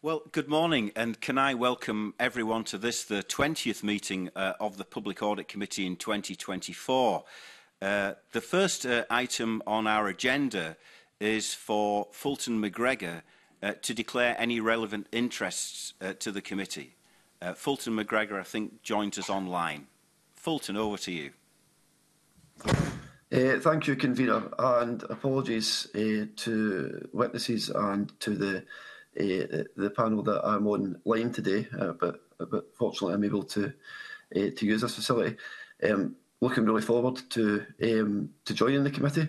Well, good morning, and can I welcome everyone to this, the 20th meeting uh, of the Public Audit Committee in 2024. Uh, the first uh, item on our agenda is for Fulton McGregor uh, to declare any relevant interests uh, to the committee. Uh, Fulton McGregor, I think, joins us online. Fulton, over to you. Uh, thank you, convener, and apologies uh, to witnesses and to the the panel that I'm on line today, uh, but but fortunately I'm able to eh, to use this facility. Um, looking really forward to um, to joining the committee,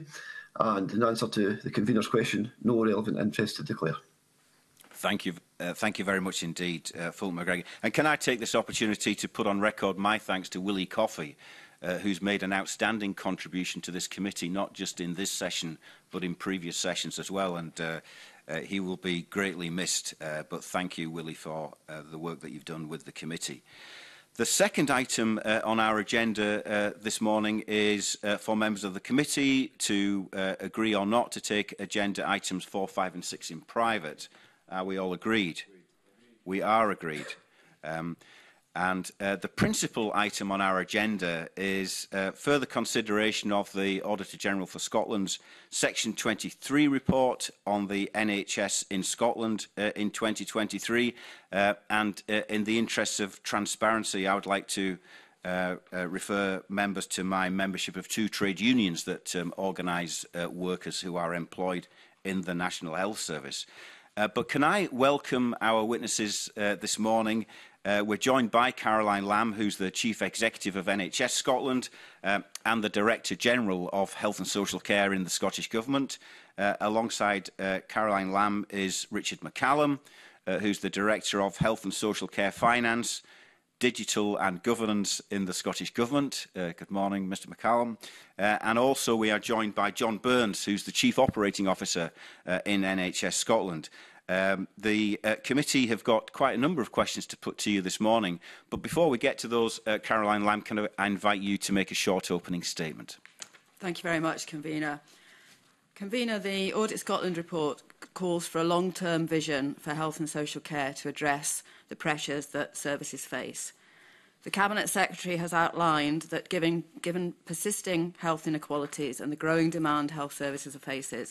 and in answer to the convener's question, no relevant interest to declare. Thank you. Uh, thank you very much indeed, uh, Fulton McGregor. And can I take this opportunity to put on record my thanks to Willie Coffey, uh, who's made an outstanding contribution to this committee, not just in this session, but in previous sessions as well. And uh, Uh, he will be greatly missed, uh, but thank you, Willie, for uh, the work that you've done with the committee. The second item uh, on our agenda uh, this morning is uh, for members of the committee to uh, agree or not to take agenda items 4, 5 and 6 in private. Are we all agreed? agreed. We are agreed. Um, And uh, the principal item on our agenda is uh, further consideration of the Auditor General for Scotland's Section 23 report on the NHS in Scotland uh, in 2023. Uh, and uh, in the interests of transparency, I would like to uh, uh, refer members to my membership of two trade unions that um, organise uh, workers who are employed in the National Health Service. Uh, but can I welcome our witnesses uh, this morning Uh, we're joined by Caroline Lamb, who's the Chief Executive of NHS Scotland um, and the Director General of Health and Social Care in the Scottish Government. Uh, alongside uh, Caroline Lamb is Richard McCallum, uh, who's the Director of Health and Social Care Finance, Digital and Governance in the Scottish Government. Uh, good morning, Mr McCallum. Uh, and also we are joined by John Burns, who's the Chief Operating Officer uh, in NHS Scotland. Um, the uh, committee have got quite a number of questions to put to you this morning, but before we get to those, uh, Caroline Lamb, can I invite you to make a short opening statement? Thank you very much, Convener. Convener, the Audit Scotland report calls for a long-term vision for health and social care to address the pressures that services face. The Cabinet Secretary has outlined that given, given persisting health inequalities and the growing demand health services are facing,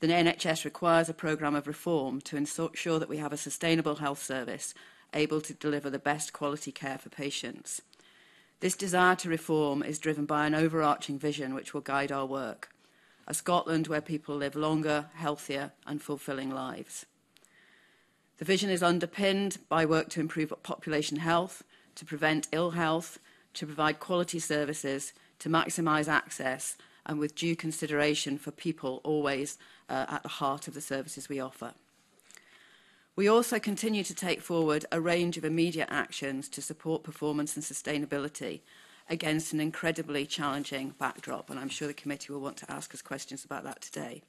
the NHS requires a programme of reform to ensure that we have a sustainable health service able to deliver the best quality care for patients. This desire to reform is driven by an overarching vision which will guide our work a Scotland where people live longer, healthier, and fulfilling lives. The vision is underpinned by work to improve population health, to prevent ill health, to provide quality services, to maximise access, and with due consideration for people always uh, at the heart of the services we offer. We also continue to take forward a range of immediate actions to support performance and sustainability against an incredibly challenging backdrop, and I'm sure the committee will want to ask us questions about that today.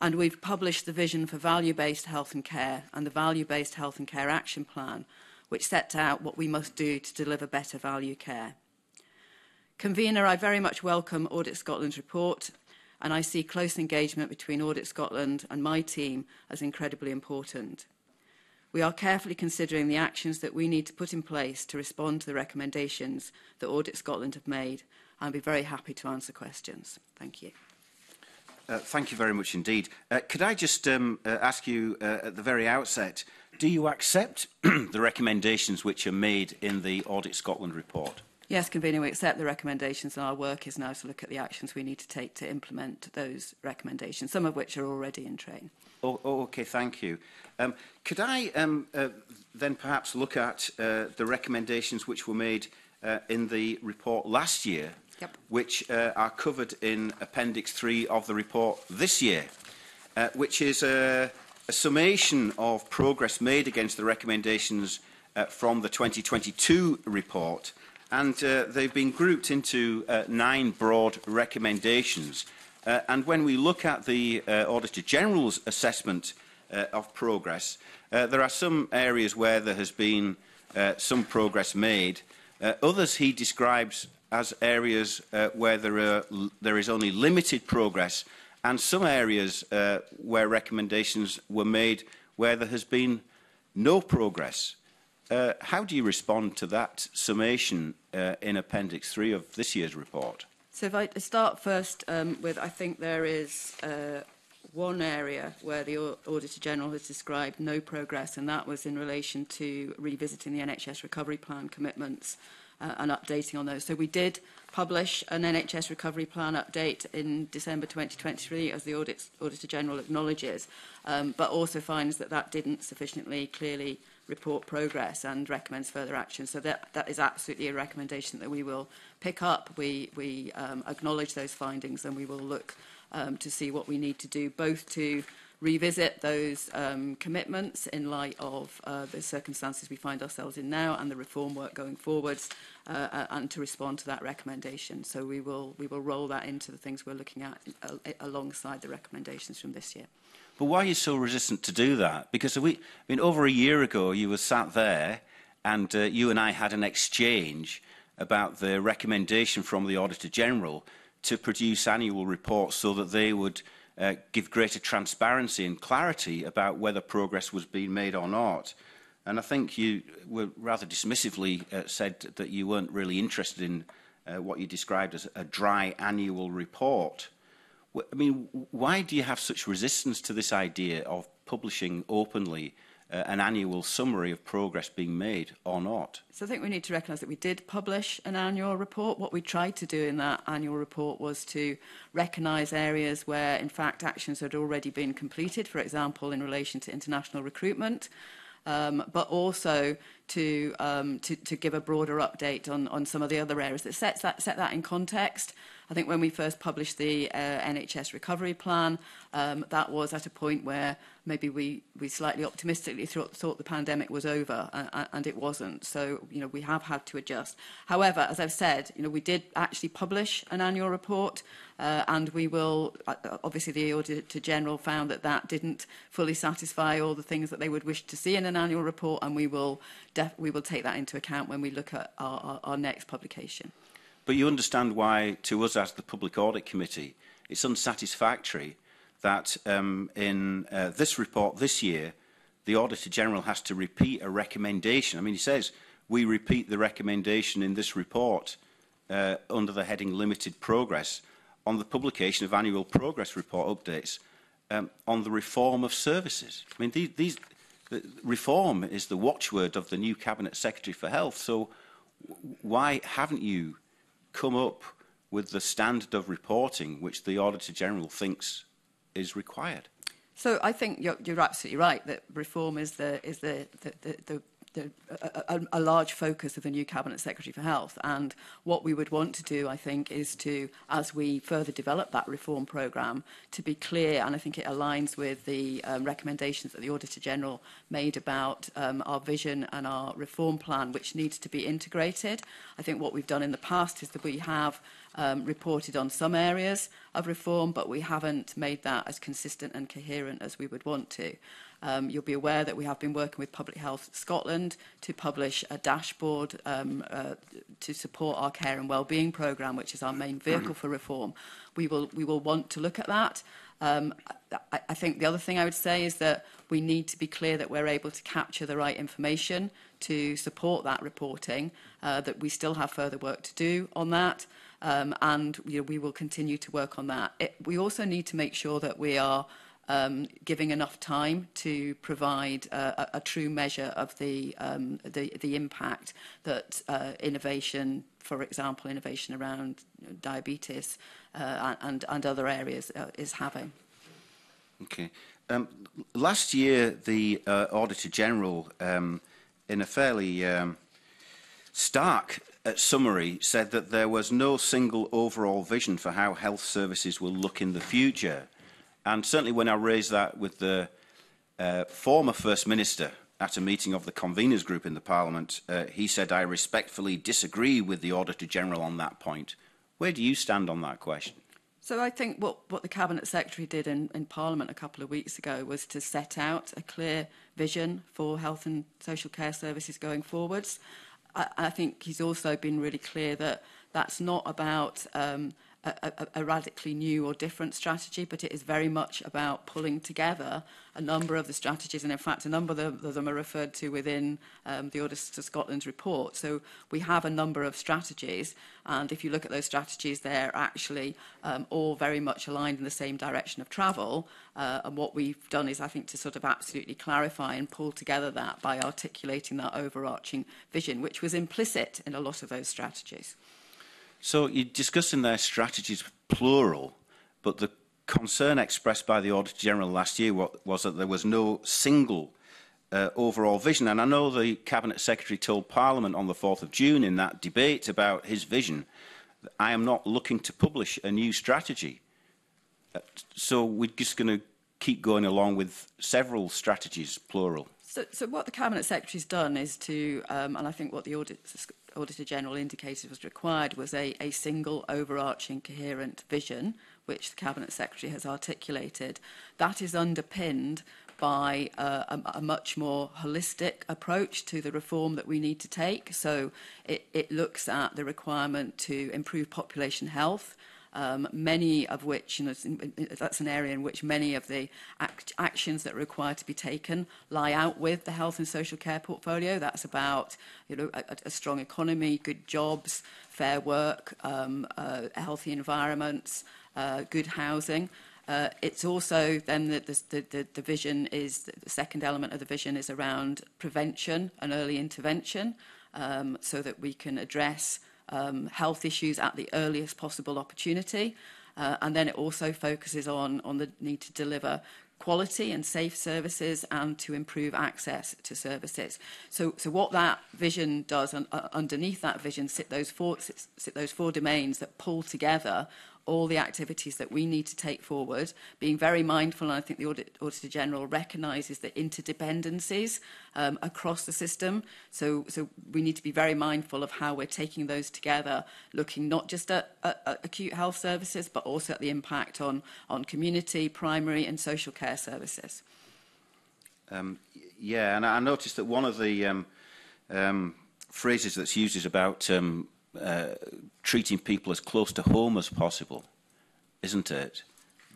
And we've published the vision for value-based health and care and the value-based health and care action plan, which sets out what we must do to deliver better value care. Convener, I very much welcome Audit Scotland's report And I see close engagement between Audit Scotland and my team as incredibly important. We are carefully considering the actions that we need to put in place to respond to the recommendations that Audit Scotland have made. I'll be very happy to answer questions. Thank you. Uh, thank you very much indeed. Uh, could I just um, uh, ask you uh, at the very outset, do you accept the recommendations which are made in the Audit Scotland report? yes, convener, we accept the recommendations and our work is now to look at the actions we need to take to implement those recommendations, some of which are already in train. Oh, oh okay, thank you. Um, could I um, uh, then perhaps look at uh, the recommendations which were made uh, in the report last year, yep. which uh, are covered in Appendix 3 of the report this year, uh, which is a, a summation of progress made against the recommendations uh, from the 2022 report and uh, they've been grouped into uh, nine broad recommendations. Uh, and when we look at the uh, Auditor General's assessment uh, of progress, uh, there are some areas where there has been uh, some progress made. Uh, others he describes as areas uh, where there, are, there is only limited progress and some areas uh, where recommendations were made where there has been no progress. Uh, how do you respond to that summation uh, in Appendix 3 of this year's report? So if I start first um, with, I think there is uh, one area where the Auditor General has described no progress, and that was in relation to revisiting the NHS Recovery Plan commitments uh, and updating on those. So we did publish an NHS Recovery Plan update in December 2023, as the Audit Auditor General acknowledges, um, but also finds that that didn't sufficiently clearly report progress and recommends further action. So that, that is absolutely a recommendation that we will pick up. We, we um, acknowledge those findings and we will look um, to see what we need to do, both to revisit those um, commitments in light of uh, the circumstances we find ourselves in now and the reform work going forwards uh, uh and to respond to that recommendation. So we will, we will roll that into the things we're looking at uh, alongside the recommendations from this year. But why are you so resistant to do that? Because we, I mean, over a year ago, you were sat there and uh, you and I had an exchange about the recommendation from the Auditor General to produce annual reports so that they would uh, give greater transparency and clarity about whether progress was being made or not. And I think you were rather dismissively uh, said that you weren't really interested in uh, what you described as a dry annual report. I mean, why do you have such resistance to this idea of publishing openly uh, an annual summary of progress being made or not? So I think we need to recognise that we did publish an annual report. What we tried to do in that annual report was to recognise areas where, in fact, actions had already been completed, for example, in relation to international recruitment, um, but also to, um, to, to give a broader update on, on some of the other areas that sets that, set that in context. I think when we first published the uh, NHS recovery plan, um, that was at a point where maybe we, we slightly optimistically thought, thought the pandemic was over and, and it wasn't. So, you know, we have had to adjust. However, as I've said, you know, we did actually publish an annual report uh, and we will, uh, uh, obviously the Auditor General found that that didn't fully satisfy all the things that they would wish to see in an annual report and we will, def we will take that into account when we look at our, our, our next publication. But you understand why, to us as the Public Audit Committee, it's unsatisfactory that um, in uh, this report this year, the Auditor General has to repeat a recommendation. I mean, he says, we repeat the recommendation in this report uh, under the heading Limited Progress on the publication of annual progress report updates um, on the reform of services. I mean, these, these, the reform is the watchword of the new Cabinet Secretary for Health, so why haven't you come up with the standard of reporting which the Auditor General thinks is required? So I think you're, you're absolutely right that reform is the is the the, the, the the, a, a, large focus of the new Cabinet Secretary for Health. And what we would want to do, I think, is to, as we further develop that reform programme, to be clear, and I think it aligns with the um, recommendations that the Auditor General made about um, our vision and our reform plan, which needs to be integrated. I think what we've done in the past is that we have um, reported on some areas of reform, but we haven't made that as consistent and coherent as we would want to. Um, you'll be aware that we have been working with Public Health Scotland to publish a dashboard um, uh, to support our care and wellbeing programme, which is our main vehicle for reform. We will, we will want to look at that. Um, I, I think the other thing I would say is that we need to be clear that we're able to capture the right information to support that reporting, uh, that we still have further work to do on that. Um, and you know, we will continue to work on that. It, we also need to make sure that we are um, giving enough time to provide uh, a, a true measure of the, um, the, the impact that uh, innovation, for example, innovation around diabetes uh, and, and other areas uh, is having. Okay. Um, last year, the uh, Auditor General, um, in a fairly um, stark uh, summary, said that there was no single overall vision for how health services will look in the future. And certainly when I raised that with the uh, former First Minister at a meeting of the Conveners Group in the Parliament, uh, he said, I respectfully disagree with the Auditor General on that point. Where do you stand on that question? So I think what, what the Cabinet Secretary did in, in Parliament a couple of weeks ago was to set out a clear vision for health and social care services going forwards. I, I think he's also been really clear that that's not about um, – a, a, a radically new or different strategy, but it is very much about pulling together a number of the strategies, and in fact, a number of them are referred to within um, the Auditor Scotland's report. So we have a number of strategies, and if you look at those strategies, they're actually um, all very much aligned in the same direction of travel. Uh, and what we've done is, I think, to sort of absolutely clarify and pull together that by articulating that overarching vision, which was implicit in a lot of those strategies. So you're discussing their strategies, plural, but the concern expressed by the Auditor General last year was that there was no single uh, overall vision. And I know the Cabinet Secretary told Parliament on the 4th of June in that debate about his vision, I am not looking to publish a new strategy. Uh, so we're just going to keep going along with several strategies, plural. So, so what the Cabinet Secretary's done is to, um, and I think what the Audit Auditor General indicated was required was a, a single overarching coherent vision, which the Cabinet Secretary has articulated. That is underpinned by a, a, a much more holistic approach to the reform that we need to take. So it, it looks at the requirement to improve population health, um, many of which, you know, that's an area in which many of the act actions that are required to be taken lie out with the health and social care portfolio. That's about, you know, a, a strong economy, good jobs, fair work, um, uh, healthy environments, uh, good housing. Uh, it's also then that the, the, the vision is the second element of the vision is around prevention and early intervention um, so that we can address um, health issues at the earliest possible opportunity. Uh, and then it also focuses on, on the need to deliver quality and safe services and to improve access to services. So, so what that vision does, and uh, underneath that vision sit those, four, sit, sit those four domains that pull together all the activities that we need to take forward, being very mindful, and I think the Audit, Auditor General recognises the interdependencies um, across the system. So, so we need to be very mindful of how we're taking those together, looking not just at, at, at acute health services, but also at the impact on, on community, primary and social care services. Um, yeah, and I noticed that one of the um, um, phrases that's used is about um, uh, treating people as close to home as possible, isn't it?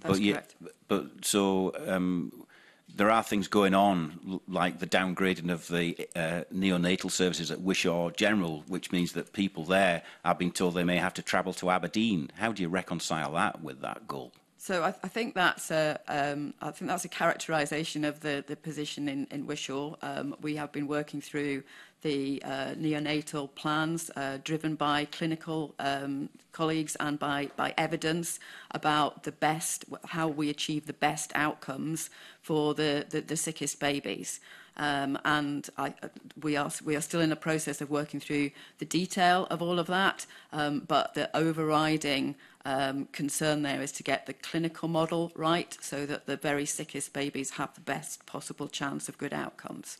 That's but correct. You, but so um, there are things going on, like the downgrading of the uh, neonatal services at Wishaw General, which means that people there are being told they may have to travel to Aberdeen. How do you reconcile that with that goal? So I, th I think that's a, um, I think that's a characterisation of the, the position in, in Wishaw. Um, we have been working through the uh, neonatal plans uh, driven by clinical um, colleagues and by, by evidence about the best, how we achieve the best outcomes for the, the, the sickest babies. Um, and I, uh, we, are, we are still in the process of working through the detail of all of that, um, but the overriding um, concern there is to get the clinical model right so that the very sickest babies have the best possible chance of good outcomes.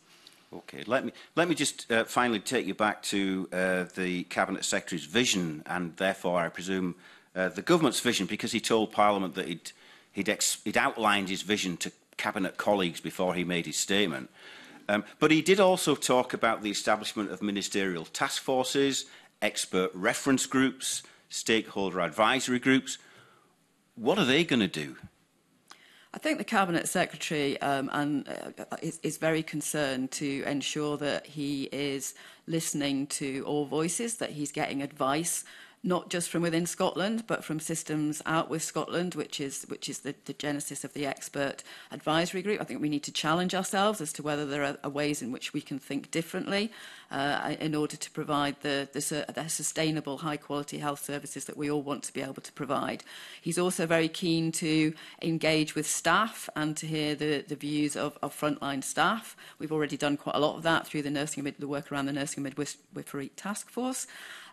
Okay, let me, let me just uh, finally take you back to uh, the Cabinet Secretary's vision and therefore, I presume, uh, the government's vision, because he told Parliament that he'd, he'd, ex he'd outlined his vision to Cabinet colleagues before he made his statement. Um, but he did also talk about the establishment of ministerial task forces, expert reference groups, stakeholder advisory groups. What are they going to do? I think the Cabinet Secretary um, and, uh, is, is very concerned to ensure that he is listening to all voices, that he's getting advice not just from within Scotland, but from systems out with Scotland, which is which is the, the genesis of the expert advisory group. I think we need to challenge ourselves as to whether there are, ways in which we can think differently uh, in order to provide the, the, the sustainable, high-quality health services that we all want to be able to provide. He's also very keen to engage with staff and to hear the, the views of, of frontline staff. We've already done quite a lot of that through the nursing the work around the nursing midwifery task force.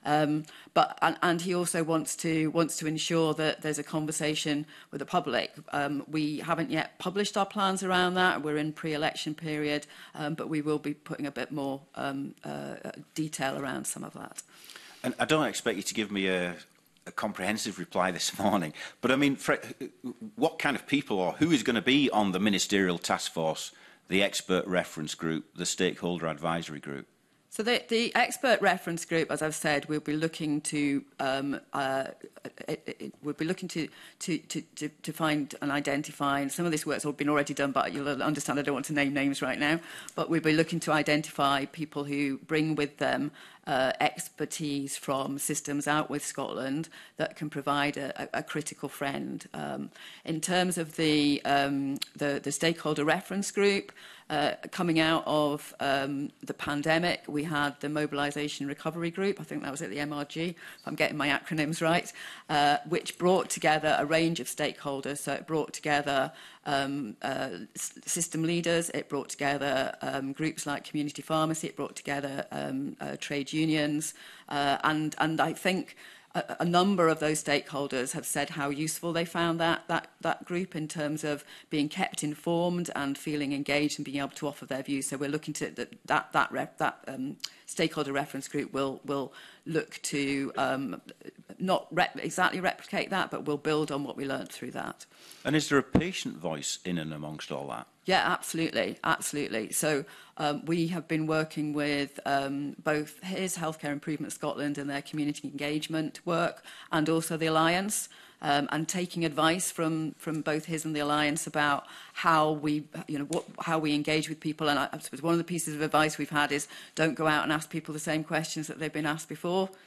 Um, but and, and he also wants to wants to ensure that there's a conversation with the public. Um, we haven't yet published our plans around that. We're in pre-election period, um, but we will be putting a bit more um, uh, detail around some of that. And I don't expect you to give me a, a comprehensive reply this morning. But I mean, Fred, what kind of people or who is going to be on the ministerial task force, the expert reference group, the stakeholder advisory group? So the, the, expert reference group, as I've said, will be looking to um, uh, it, it, will be looking to, to, to, to, find and identify. And some of this work's all been already done, but you'll understand I don't want to name names right now. But we'll be looking to identify people who bring with them uh, expertise from systems out with Scotland that can provide a, a critical friend. Um, in terms of the, um, the, the stakeholder reference group, uh, coming out of um, the pandemic, we had the Mobilisation Recovery Group, I think that was at the MRG, if I'm getting my acronyms right, uh, which brought together a range of stakeholders. So it brought together um, uh, system leaders. It brought together um, groups like Community Pharmacy. It brought together um, uh, trade unions. Uh, and, and I think a, a number of those stakeholders have said how useful they found that, that, that group in terms of being kept informed and feeling engaged and being able to offer their views. So we're looking to that, that, that, rep, that um, stakeholder reference group will, will look to um, not rep exactly replicate that, but we'll build on what we learned through that. And is there a patient voice in and amongst all that? Yeah, absolutely, absolutely. So um, we have been working with um, both His Healthcare Improvement Scotland and their community engagement work, and also the Alliance um, and taking advice from from both his and the alliance about how we you know what how we engage with people and I, I suppose one of the pieces of advice we've had is don't go out and ask people the same questions that they've been asked before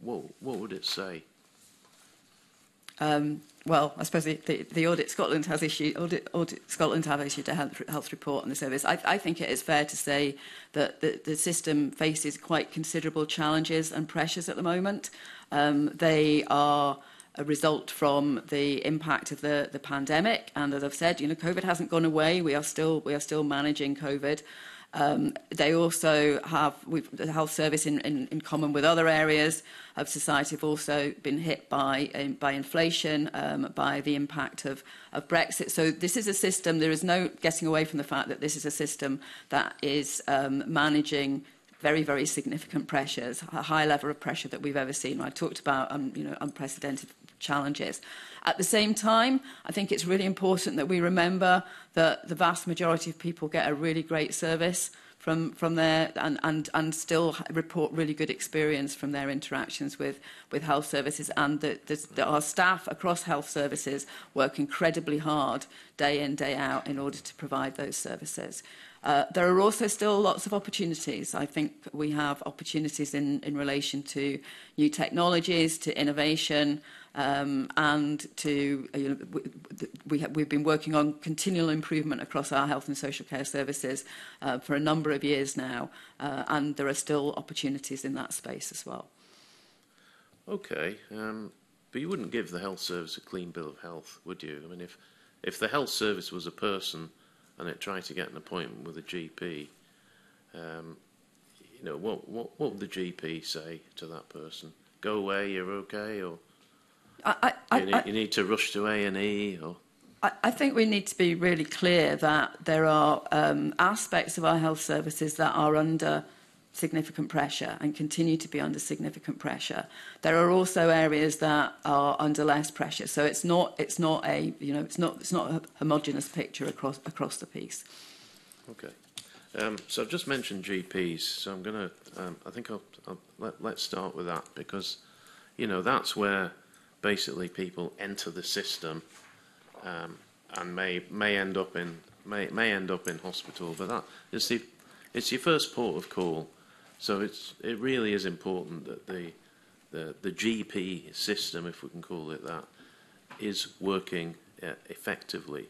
what, what would it say? um, well, I suppose the, the, the, Audit Scotland has issued, Audit, Audit Scotland have issued a health, health report on the service. I, I, think it is fair to say that the, the, system faces quite considerable challenges and pressures at the moment. Um, they are a result from the impact of the, the pandemic, and as I've said, you know, COVID hasn't gone away. We are still we are still managing COVID. Um, they also have the health service in, in, in, common with other areas of society have also been hit by in, um, by inflation, um, by the impact of, of Brexit. So this is a system. There is no getting away from the fact that this is a system that is um, managing very, very significant pressures, a high level of pressure that we've ever seen. I talked about um, you know, unprecedented challenges. At the same time, I think it's really important that we remember that the vast majority of people get a really great service from from their and and and still report really good experience from their interactions with with health services and that that the, our staff across health services work incredibly hard day in day out in order to provide those services uh, there are also still lots of opportunities. I think we have opportunities in, in relation to new technologies, to innovation, Um, and to, you know, we, we have been working on continual improvement across our health and social care services uh, for a number of years now, uh, and there are still opportunities in that space as well. Okay, um, but you wouldn't give the health service a clean bill of health, would you? I mean, if if the health service was a person and it tried to get an appointment with a GP, um, you know, what, what, what would the GP say to that person? Go away, you're okay, or I, I, you, need, you need to rush to A&E or... I think we need to be really clear that there are um, aspects of our health services that are under significant pressure and continue to be under significant pressure. There are also areas that are under less pressure. So it's not it's not a you know it's not it's not a homogenous picture across across the piece. Okay. Um, so I've just mentioned GPs. So I'm going to um, I think I'll, I'll let, let's start with that because you know that's where basically people enter the system um, and may may end up in may may end up in hospital. But that it's the it's your first port of call, so it's it really is important that the the the GP system, if we can call it that, is working uh, effectively.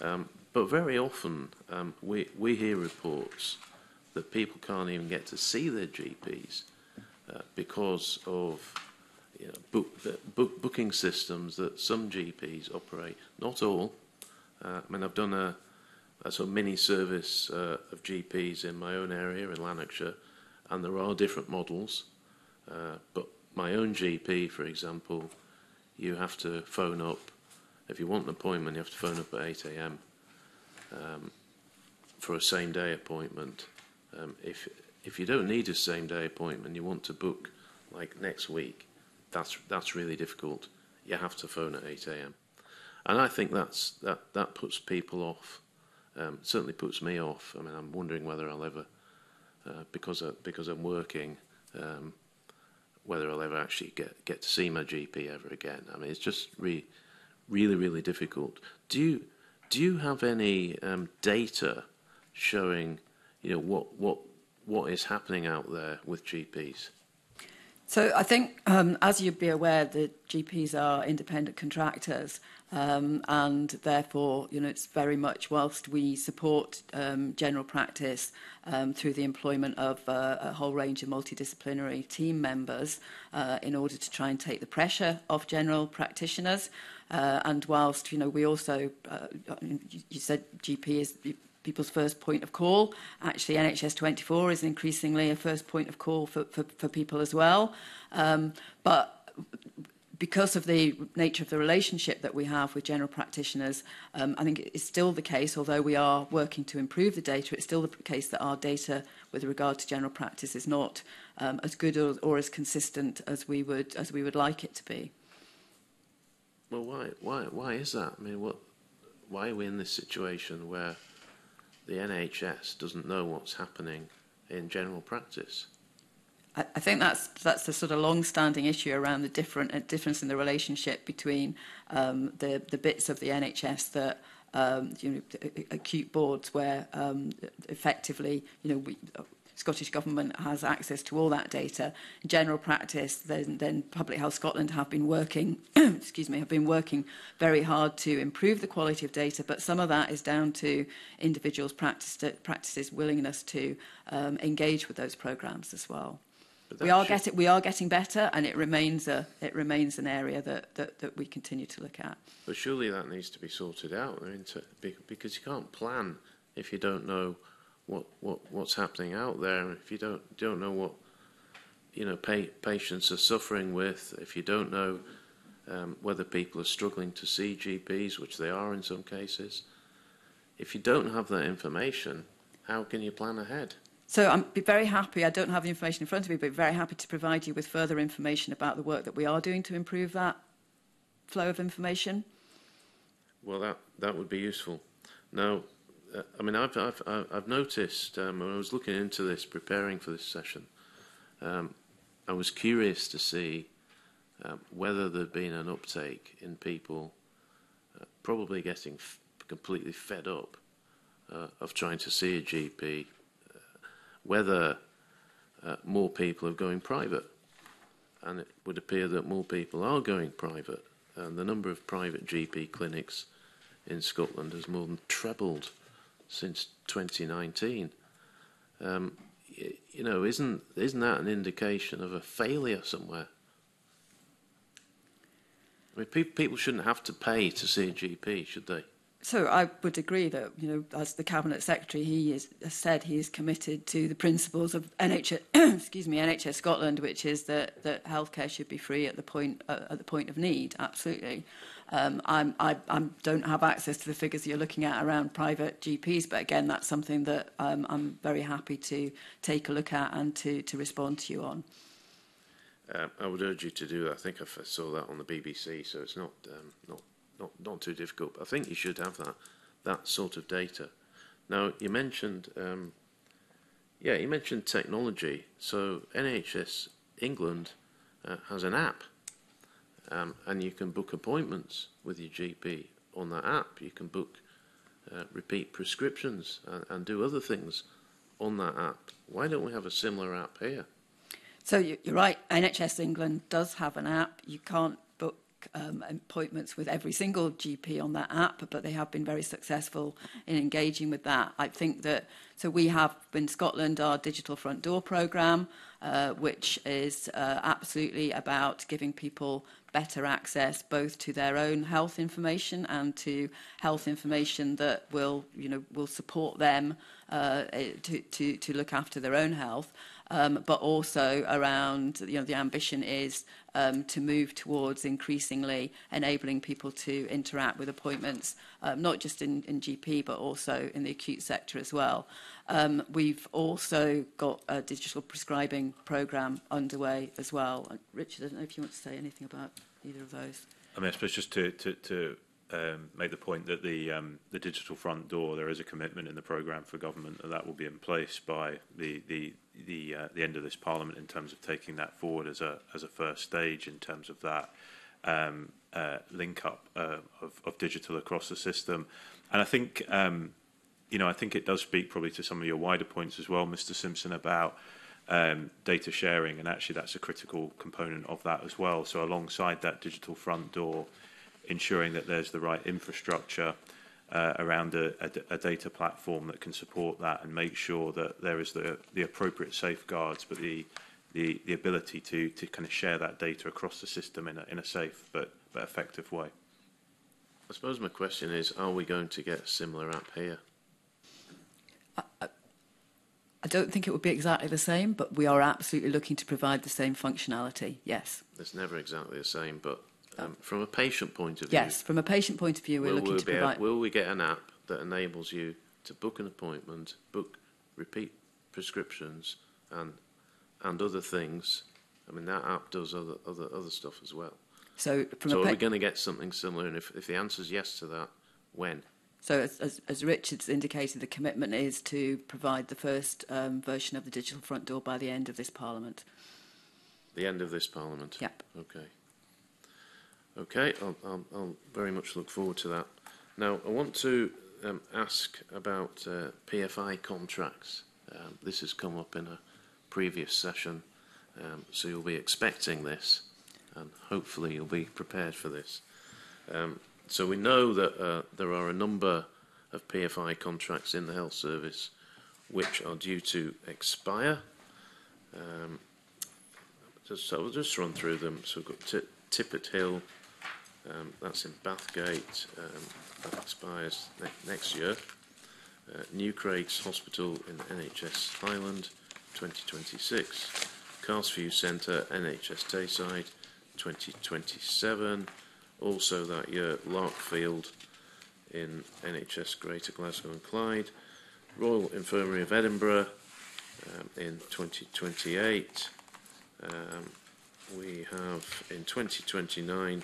Um, but very often um, we we hear reports that people can't even get to see their GPs uh, because of you know, book, the book, booking systems that some GPs operate, not all. Uh, I mean, I've done a, a sort of mini service uh, of GPs in my own area in Lanarkshire, and there are different models. Uh, but my own GP, for example, you have to phone up. If you want an appointment, you have to phone up at 8 a.m. Um, for a same day appointment. Um, if, if you don't need a same day appointment, you want to book like next week, that's that's really difficult. You have to phone at 8 a.m. And I think that's that that puts people off. Um, certainly puts me off. I mean, I'm wondering whether I'll ever, uh, because of, because I'm working, um, whether I'll ever actually get get to see my GP ever again. I mean, it's just re, really really difficult. Do you do you have any um, data showing you know what what what is happening out there with GPs? So I think, um, as you'd be aware, the GPs are independent contractors, um, and therefore, you know, it's very much whilst we support um, general practice um, through the employment of uh, a whole range of multidisciplinary team members uh, in order to try and take the pressure off general practitioners. Uh, and whilst, you know, we also, uh, you said GP is people's first point of call. Actually, NHS 24 is increasingly a first point of call for, for, for people as well. Um, but because of the nature of the relationship that we have with general practitioners, um, I think it's still the case, although we are working to improve the data, it's still the case that our data with regard to general practice is not um, as good or, or as consistent as we would as we would like it to be. Well, why why why is that? I mean, what why are we in this situation where the NHS doesn't know what's happening in general practice. I, I think that's that's the sort of long-standing issue around the different uh, difference in the relationship between um, the the bits of the NHS that um, you know, uh, acute boards where um, effectively, you know, we, Scottish Government has access to all that data. In general practice, then, then Public Health Scotland have been working, excuse me, have been working very hard to improve the quality of data, but some of that is down to individuals' practice, practices' willingness to um, engage with those programmes as well. We are, getting, we are getting better, and it remains a it remains an area that, that, that we continue to look at. But surely that needs to be sorted out, because you can't plan if you don't know what what what's happening out there. If you don't don't know what you know pa- patients are suffering with, if you don't know um, whether people are struggling to see GPs, which they are in some cases, if you don't have that information, how can you plan ahead? So I'm be very happy, I don't have the information in front of me, but very happy to provide you with further information about the work that we are doing to improve that flow of information. Well, that, that would be useful. Now, I mean, I've, I've, I've noticed um, when I was looking into this, preparing for this session, um, I was curious to see um, whether there'd been an uptake in people uh, probably getting completely fed up uh, of trying to see a GP, uh, whether uh, more people are going private. And it would appear that more people are going private. And the number of private GP clinics in Scotland has more than trebled since 2019. Um, you know, isn't isn't that an indication of a failure somewhere? I mean, pe people shouldn't have to pay to see a GP, should they? So I would agree that, you know, as the Cabinet Secretary, he is, has said he is committed to the principles of NHS, excuse me, NHS Scotland, which is that, that healthcare should be free at the point, uh, at the point of need, absolutely. Um, I'm, I I'm, don't have access to the figures you're looking at around private GPs, but again, that's something that um, I'm very happy to take a look at and to, to respond to you on. Uh, I would urge you to do that. I think I saw that on the BBC, so it's not um, not not, not too difficult. But I think you should have that, that sort of data. Now, you mentioned, um, yeah, you mentioned technology. So NHS England uh, has an app, um, and you can book appointments with your GP on that app. You can book uh, repeat prescriptions and, and do other things on that app. Why don't we have a similar app here? So you, you're right. NHS England does have an app. You can't um, appointments with every single GP on that app, but they have been very successful in engaging with that. I think that, so we have in Scotland our digital front door programme, uh, which is uh, absolutely about giving people better access both to their own health information and to health information that will, you know, will support them uh, to, to, to look after their own health um, but also around, you know, the ambition is um, to move towards increasingly enabling people to interact with appointments, um, not just in, in GP, but also in the acute sector as well. Um, we've also got a digital prescribing program underway as well. Uh, Richard, I don't know if you want to say anything about either of those. I mean, I suppose just to, to, to um, make the point that the um, the digital front door there is a commitment in the program for government that that will be in place by the the the uh, the end of this parliament in terms of taking that forward as a as a first stage in terms of that um, uh, link up uh, of, of digital across the system, and I think um, you know I think it does speak probably to some of your wider points as well, Mr. Simpson, about um, data sharing, and actually that's a critical component of that as well. So alongside that digital front door, ensuring that there's the right infrastructure uh, around a, a, a data platform that can support that and make sure that there is the, the appropriate safeguards, but the, the, the ability to, to kind of share that data across the system in a, in a safe but, but effective way. I suppose my question is, are we going to get a similar app here? I, I, don't think it would be exactly the same, but we are absolutely looking to provide the same functionality, yes. It's never exactly the same, but Um, from a patient point of view. Yes, from a patient point of view, we're looking we to provide. A, will we get an app that enables you to book an appointment, book repeat prescriptions, and and other things? I mean, that app does other other other stuff as well. So, from so are we going to get something similar? And if if the answer is yes to that, when? So, as, as, as Richard's indicated, the commitment is to provide the first um, version of the digital front door by the end of this Parliament. The end of this Parliament. Yep. Okay. Okay, I'll, I'll, I'll very much look forward to that. Now, I want to um, ask about uh, PFI contracts. Um, this has come up in a previous session, um, so you'll be expecting this, and hopefully you'll be prepared for this. Um, so we know that uh, there are a number of PFI contracts in the health service which are due to expire. Um, just, so I'll just run through them. So we've got Tippett Hill, Um, that's in Bathgate, um, that expires ne next year. Uh, New Craigs Hospital in NHS Highland, 2026. Carsview Centre, NHS Tayside, 2027. Also that year, Larkfield in NHS Greater Glasgow and Clyde. Royal Infirmary of Edinburgh um, in 2028. Um, we have in 2029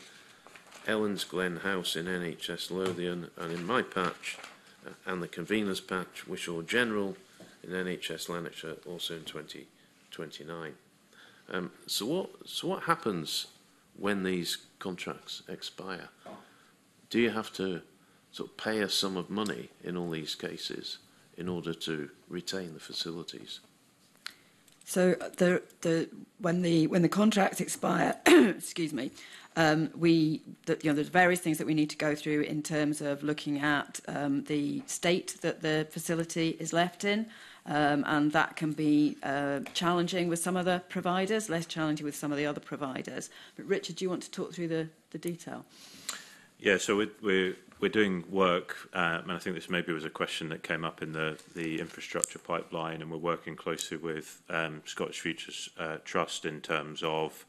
Ellen's Glen House in NHS Lothian, and in my patch uh, and the convener's patch, Wishaw General in NHS Lanarkshire, also in 2029. Um, so, what, so what happens when these contracts expire? Do you have to sort of pay a sum of money in all these cases in order to retain the facilities? So uh, the, the, when, the, when the contracts expire, excuse me, um, we, the, you know, there's various things that we need to go through in terms of looking at um, the state that the facility is left in. Um, and that can be uh, challenging with some of the providers, less challenging with some of the other providers. But Richard, do you want to talk through the, the detail? Yeah, so we, we we're doing work, uh, and I think this maybe was a question that came up in the, the infrastructure pipeline, and we're working closely with um, Scottish Futures uh, Trust in terms of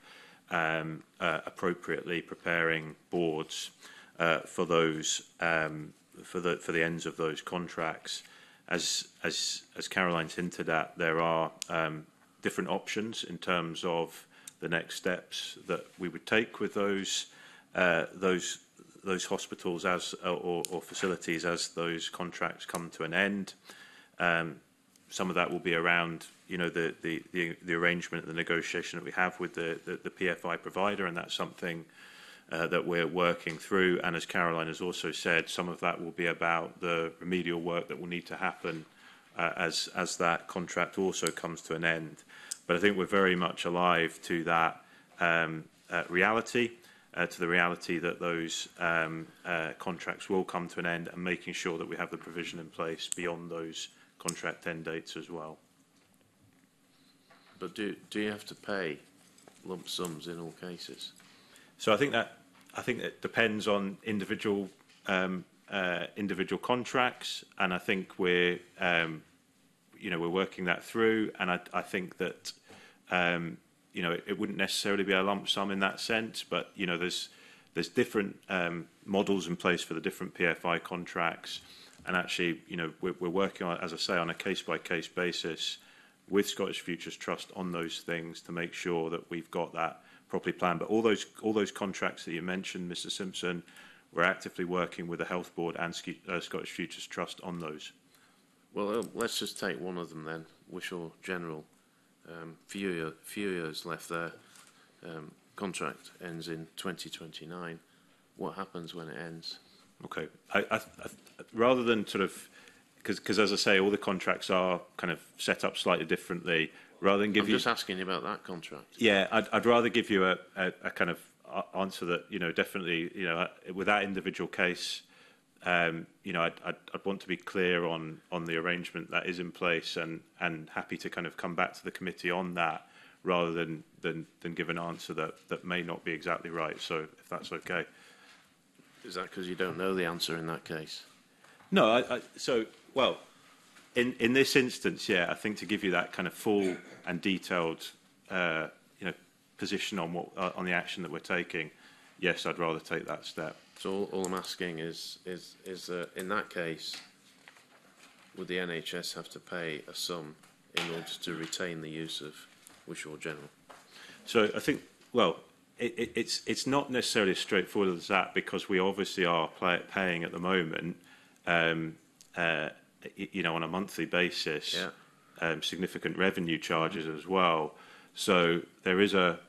um, uh, appropriately preparing boards uh, for those um, for the for the ends of those contracts. As as as Caroline's hinted at, there are um, different options in terms of the next steps that we would take with those uh, those those hospitals as uh, or, or facilities as those contracts come to an end. Um, some of that will be around you know the the the, the arrangement the negotiation that we have with the the, the PFI provider and that's something uh, that we're working through and as Caroline has also said some of that will be about the remedial work that will need to happen uh, as as that contract also comes to an end but I think we're very much alive to that um, uh, reality uh, to the reality that those um, uh, contracts will come to an end and making sure that we have the provision in place beyond those contract end dates as well. But do, do you have to pay lump sums in all cases? So I think that I think it depends on individual um, uh, individual contracts, and I think we're um, you know we're working that through, and I, I think that um, you know, it, it wouldn't necessarily be a lump sum in that sense, but, you know, there's, there's different um, models in place for the different PFI contracts. And actually, you know, we're, we're working on, as I say, on a case-by-case -case basis with Scottish Futures Trust on those things to make sure that we've got that properly planned. But all those, all those contracts that you mentioned, Mr Simpson, we're actively working with the Health Board and Ski, uh, Scottish Futures Trust on those. Well, um, let's just take one of them then, Wishaw General. Um, few, few years left there. Um, contract ends in 2029. What happens when it ends? Okay. I, I, I, rather than sort of, because as I say, all the contracts are kind of set up slightly differently. Rather than give I'm you, just asking you about that contract. Yeah, I'd, I'd rather give you a, a, a kind of answer that you know definitely you know uh, with that individual case um, you know, I'd, I'd, I'd, want to be clear on on the arrangement that is in place, and and happy to kind of come back to the committee on that rather than than than give an answer that that may not be exactly right. So if that's okay, is that because you don't know the answer in that case? No, I, I, so well, in in this instance, yeah, I think to give you that kind of full and detailed, uh, you know, position on what uh, on the action that we're taking, yes, I'd rather take that step. So all, all I'm asking is, is, is that uh, in that case, would the NHS have to pay a sum in order to retain the use of Wishaw General? So I think, well, it, it, it's, it's not necessarily as straightforward as that because we obviously are play, paying at the moment, um, uh, you know, on a monthly basis, yeah. um, significant revenue charges as well. So there is a,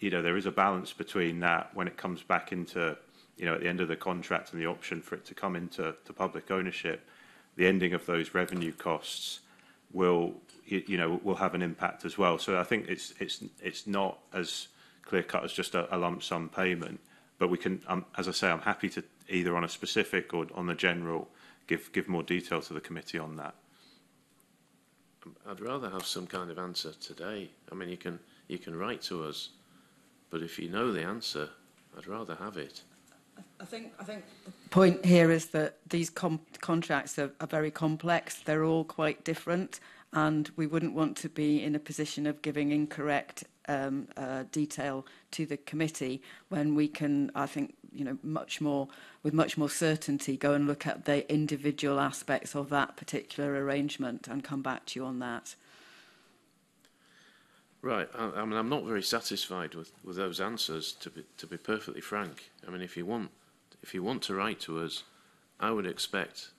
you know, there is a balance between that when it comes back into you know, at the end of the contract and the option for it to come into to public ownership, the ending of those revenue costs will, you know, will have an impact as well. So I think it's it's it's not as clear cut as just a, a lump sum payment, but we can, um, as I say, I'm happy to either on a specific or on the general give give more detail to the committee on that. I'd rather have some kind of answer today. I mean, you can you can write to us, but if you know the answer, I'd rather have it. I think, I think the point here is that these contracts are, are very complex. They're all quite different, and we wouldn't want to be in a position of giving incorrect um, uh, detail to the committee when we can, I think, you know, much more with much more certainty go and look at the individual aspects of that particular arrangement and come back to you on that. Right. I, I mean, I'm not very satisfied with, with those answers. To be to be perfectly frank, I mean, if you want if you want to write to us, I would expect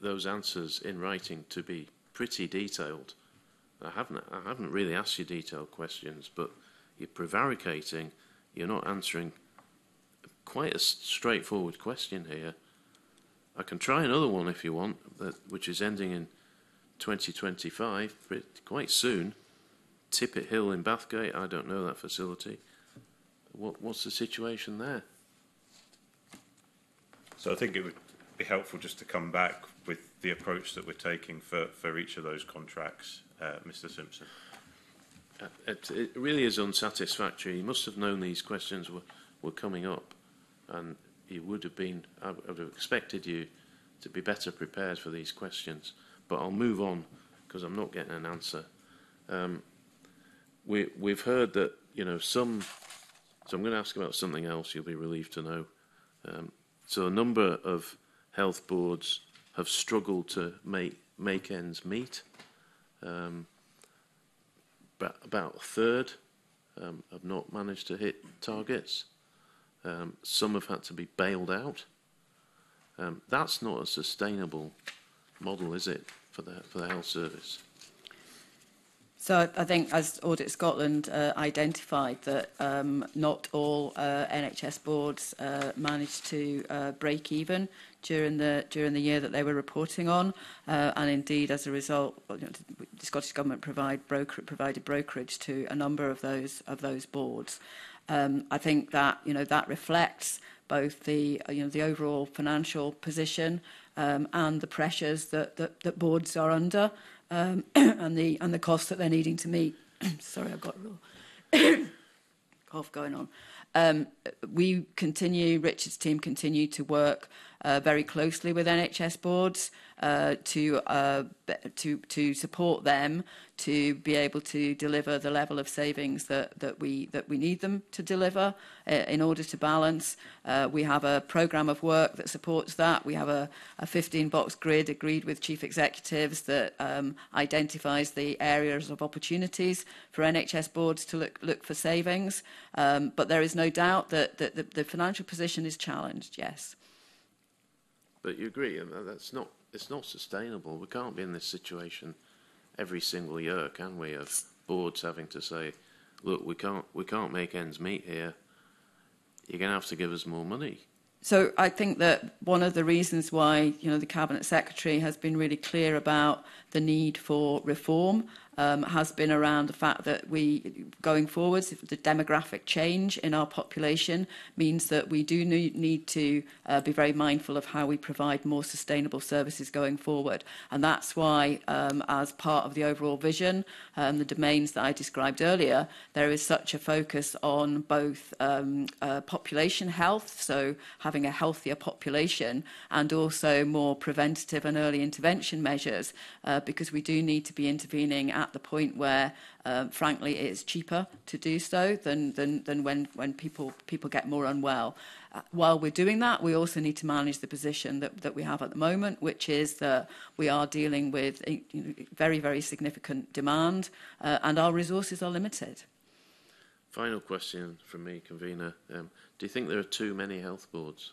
those answers in writing to be pretty detailed. I haven't I haven't really asked you detailed questions, but you're prevaricating. You're not answering quite a straightforward question here. I can try another one if you want, that, which is ending in 2025, quite soon. Tippett Hill in Bathgate. I don't know that facility. What, what's the situation there? So I think it would be helpful just to come back with the approach that we're taking for, for each of those contracts, uh, Mr Simpson. Uh, it, it really is unsatisfactory. You must have known these questions were, were coming up and you would have been, I would have expected you to be better prepared for these questions. But I'll move on because I'm not getting an answer. Um, we, we've heard that, you know, some, so I'm going to ask about something else you'll be relieved to know. Um, so a number of health boards have struggled to make, make ends meet. Um, about a third um, have not managed to hit targets. Um, some have had to be bailed out. Um, that's not a sustainable model, is it, for the, for the health service? So I, think as Audit Scotland uh, identified that um, not all uh, NHS boards uh, managed to uh, break even during the during the year that they were reporting on uh, and indeed as a result you know, the Scottish government provide broker provided brokerage to a number of those of those boards um I think that you know that reflects both the you know the overall financial position um and the pressures that that, that boards are under um, and the and the cost that they're needing to meet. Sorry, I've got a little cough going on. Um, we continue, Richard's team continue to work uh, very closely with NHS boards uh, to, uh, to, to support them to be able to deliver the level of savings that, that, we, that we need them to deliver uh, in order to balance. Uh, we have a programme of work that supports that. We have a, a 15-box grid agreed with chief executives that um, identifies the areas of opportunities for NHS boards to look, look for savings. Um, but there is no doubt that, that the, the financial position is challenged, yes. But you agree, that's not, it's not sustainable. We can't be in this situation every single year, can we, of boards having to say, look, we can't, we can't make ends meet here. You're going to have to give us more money. So I think that one of the reasons why you know the cabinet secretary has been really clear about the need for reform um, has been around the fact that we, going forwards, the demographic change in our population means that we do need to uh, be very mindful of how we provide more sustainable services going forward. And that's why, um, as part of the overall vision, um, the domains that I described earlier, there is such a focus on both um, uh, population health, so having a healthier population, and also more preventative and early intervention measures, uh, because we do need to be intervening at at the point where, um, frankly, it's cheaper to do so than, than, than when, when people, people get more unwell. Uh, while we're doing that, we also need to manage the position that, that we have at the moment, which is that we are dealing with you know, very, very significant demand uh, and our resources are limited. Final question from me, convener. Um, do you think there are too many health boards?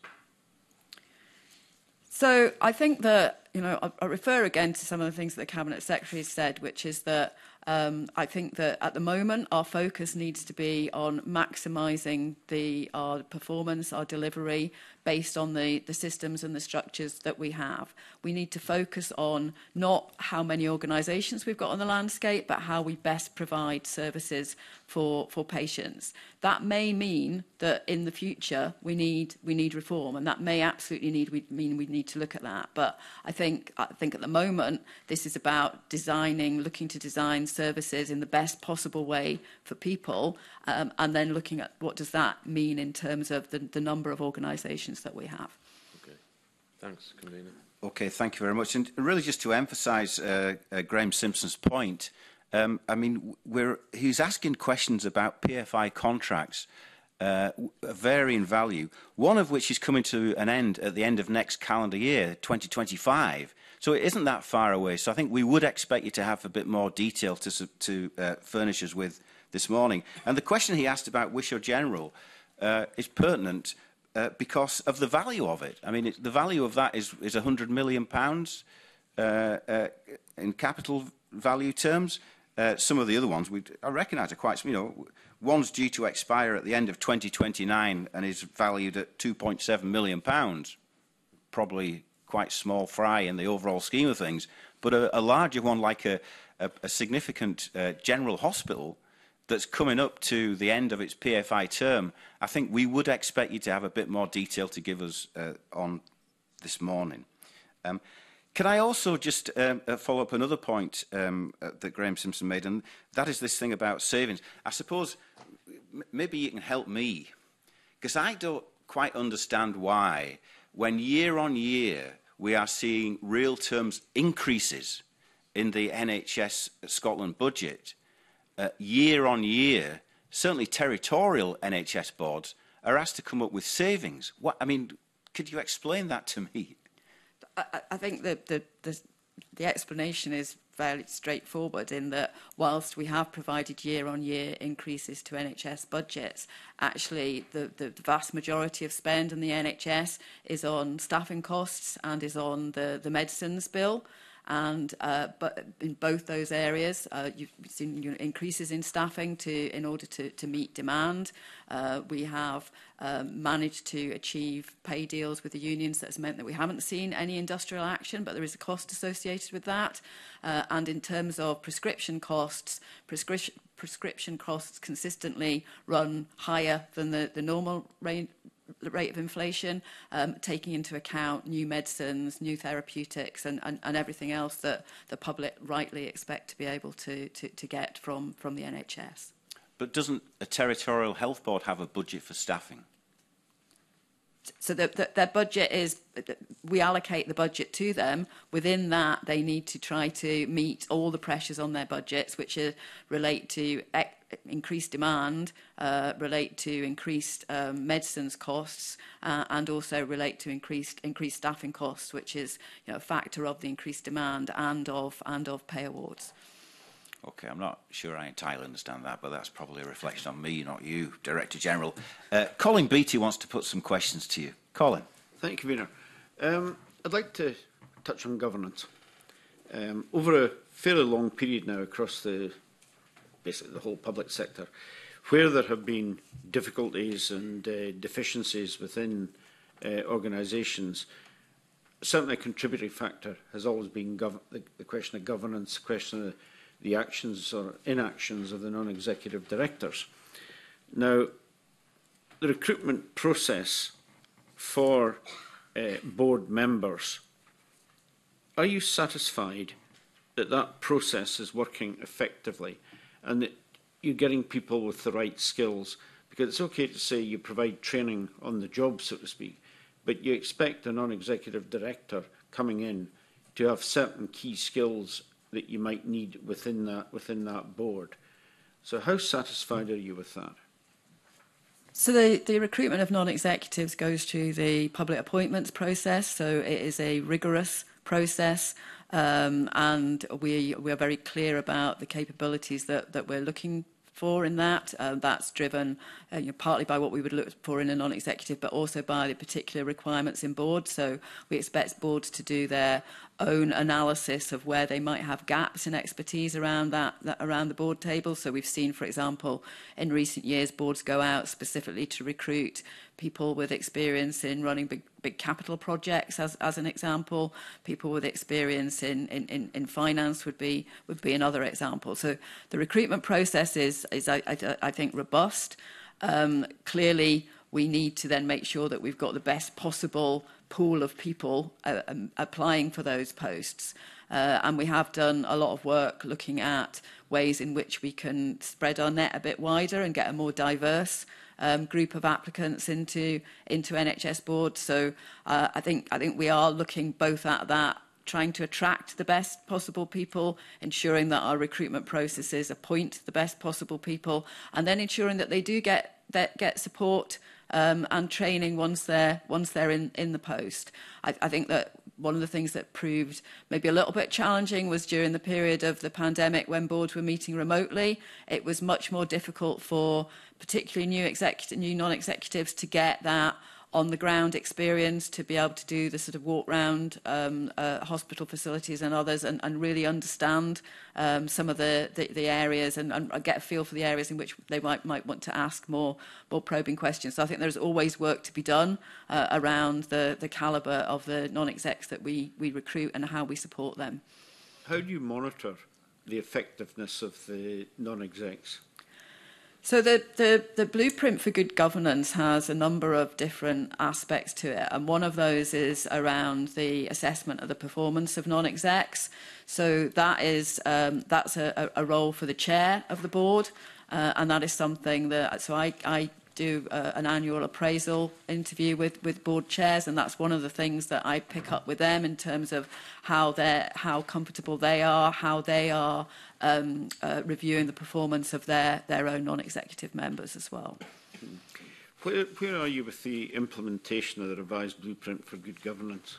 So I think that, you know, I, I refer again to some of the things that the Cabinet Secretary said, which is that um, I think that at the moment our focus needs to be on maximising the our performance, our delivery, based on the, the systems and the structures that we have. We need to focus on not how many organisations we've got on the landscape, but how we best provide services for, for patients. That may mean that in the future we need, we need reform, and that may absolutely need, we mean we need to look at that. But I think, I think at the moment this is about designing, looking to design services in the best possible way for people, um, and then looking at what does that mean in terms of the, the number of organisations patients that we have. Okay. Thanks, Convener. Okay, thank you very much. And really just to emphasise uh, uh, Graham Simpson's point, um, I mean, we're, he's asking questions about PFI contracts uh, varying in value, one of which is coming to an end at the end of next calendar year, 2025. So it isn't that far away. So I think we would expect you to have a bit more detail to, to uh, furnish us with this morning. And the question he asked about Wish or General uh, is pertinent uh, because of the value of it. I mean, it, the value of that is, is 100 million pounds uh, uh, in capital value terms. Uh, some of the other ones we I recognise are quite, you know, one's due to expire at the end of 2029 and is valued at 2.7 million pounds. Probably quite small fry in the overall scheme of things, but a, a larger one like a, a, a significant uh, general hospital uh, that's coming up to the end of its PFI term, I think we would expect you to have a bit more detail to give us uh, on this morning. Um, can I also just um, uh, follow up another point um, uh, that Graham Simpson made, and that is this thing about savings. I suppose maybe you can help me, because I don't quite understand why, when year on year we are seeing real terms increases in the NHS Scotland budget, uh, year on year, certainly territorial NHS boards are asked to come up with savings. What, I mean, could you explain that to me? I, I think the, the, the, the explanation is fairly straightforward in that whilst we have provided year-on-year increases to NHS budgets, actually the, the, the vast majority of spend in the NHS is on staffing costs and is on the, the medicines bill. And uh, but in both those areas, uh, you've seen you know, increases in staffing to in order to, to meet demand. Uh, we have um, managed to achieve pay deals with the unions that's meant that we haven't seen any industrial action, but there is a cost associated with that. Uh, and in terms of prescription costs, prescription prescription costs consistently run higher than the, the normal range, rate of inflation, um, taking into account new medicines, new therapeutics, and, and, and everything else that the public rightly expect to be able to, to, to get from, from the NHS. But doesn't a territorial health board have a budget for staffing? so that the, their budget is we allocate the budget to them within that they need to try to meet all the pressures on their budgets which are, relate to increased demand uh, relate to increased um, medicines costs uh, and also relate to increased increased staffing costs which is you know a factor of the increased demand and of and of pay awards Okay, I'm not sure I entirely understand that, but that's probably a reflection on me, not you, Director General. Uh, Colin Beattie wants to put some questions to you. Colin. Thank you, Convener. Um, I'd like to touch on governance. Um, over a fairly long period now across the basically the whole public sector, where there have been difficulties and uh, deficiencies within uh, organisations, certainly a contributory factor has always been the, the question of governance, the question of the actions or inactions of the non-executive directors. Now, the recruitment process for uh, board members, are you satisfied that that process is working effectively and that you're getting people with the right skills? Because it's okay to say you provide training on the job, so to speak, but you expect a non-executive director coming in to have certain key skills that you might need within that, within that board. So how satisfied are you with that? So the, the recruitment of non-executives goes to the public appointments process. So it is a rigorous process um, and we, we are very clear about the capabilities that, that we're looking for in that. Um, that's driven uh, you know, partly by what we would look for in a non-executive, but also by the particular requirements in boards. So we expect boards to do their own analysis of where they might have gaps in expertise around that, that around the board table. So we've seen, for example, in recent years, boards go out specifically to recruit people with experience in running big, big capital projects, as, as an example. People with experience in, in, in, in finance would be would be another example. So the recruitment process is, is I, I, I think, robust. Um, clearly, we need to then make sure that we've got the best possible pool of people uh, um, applying for those posts. Uh, and we have done a lot of work looking at ways in which we can spread our net a bit wider and get a more diverse um, group of applicants into into NHS boards. So uh, I think I think we are looking both at that trying to attract the best possible people, ensuring that our recruitment processes appoint the best possible people, and then ensuring that they do get that get support um, and training once they're, once they're in, in the post. I, I think that one of the things that proved maybe a little bit challenging was during the period of the pandemic when boards were meeting remotely, it was much more difficult for particularly new, executive, new non-executives to get that on the ground experience to be able to do the sort of walk round um, uh, hospital facilities and others and, and really understand um, some of the, the, the areas and, and get a feel for the areas in which they might, might want to ask more, more probing questions. So I think there's always work to be done uh, around the, the caliber of the non-execs that we, we recruit and how we support them. How do you monitor the effectiveness of the non-execs? So the, the, the blueprint for good governance has a number of different aspects to it. And one of those is around the assessment of the performance of non-execs. So that is, um, that's a, a role for the chair of the board. Uh, and that is something that, so I, I do uh, an annual appraisal interview with, with board chairs, and that's one of the things that I pick up with them in terms of how they how comfortable they are, how they are um, uh, reviewing the performance of their their own non-executive members as well. Where, where are you with the implementation of the revised blueprint for good governance?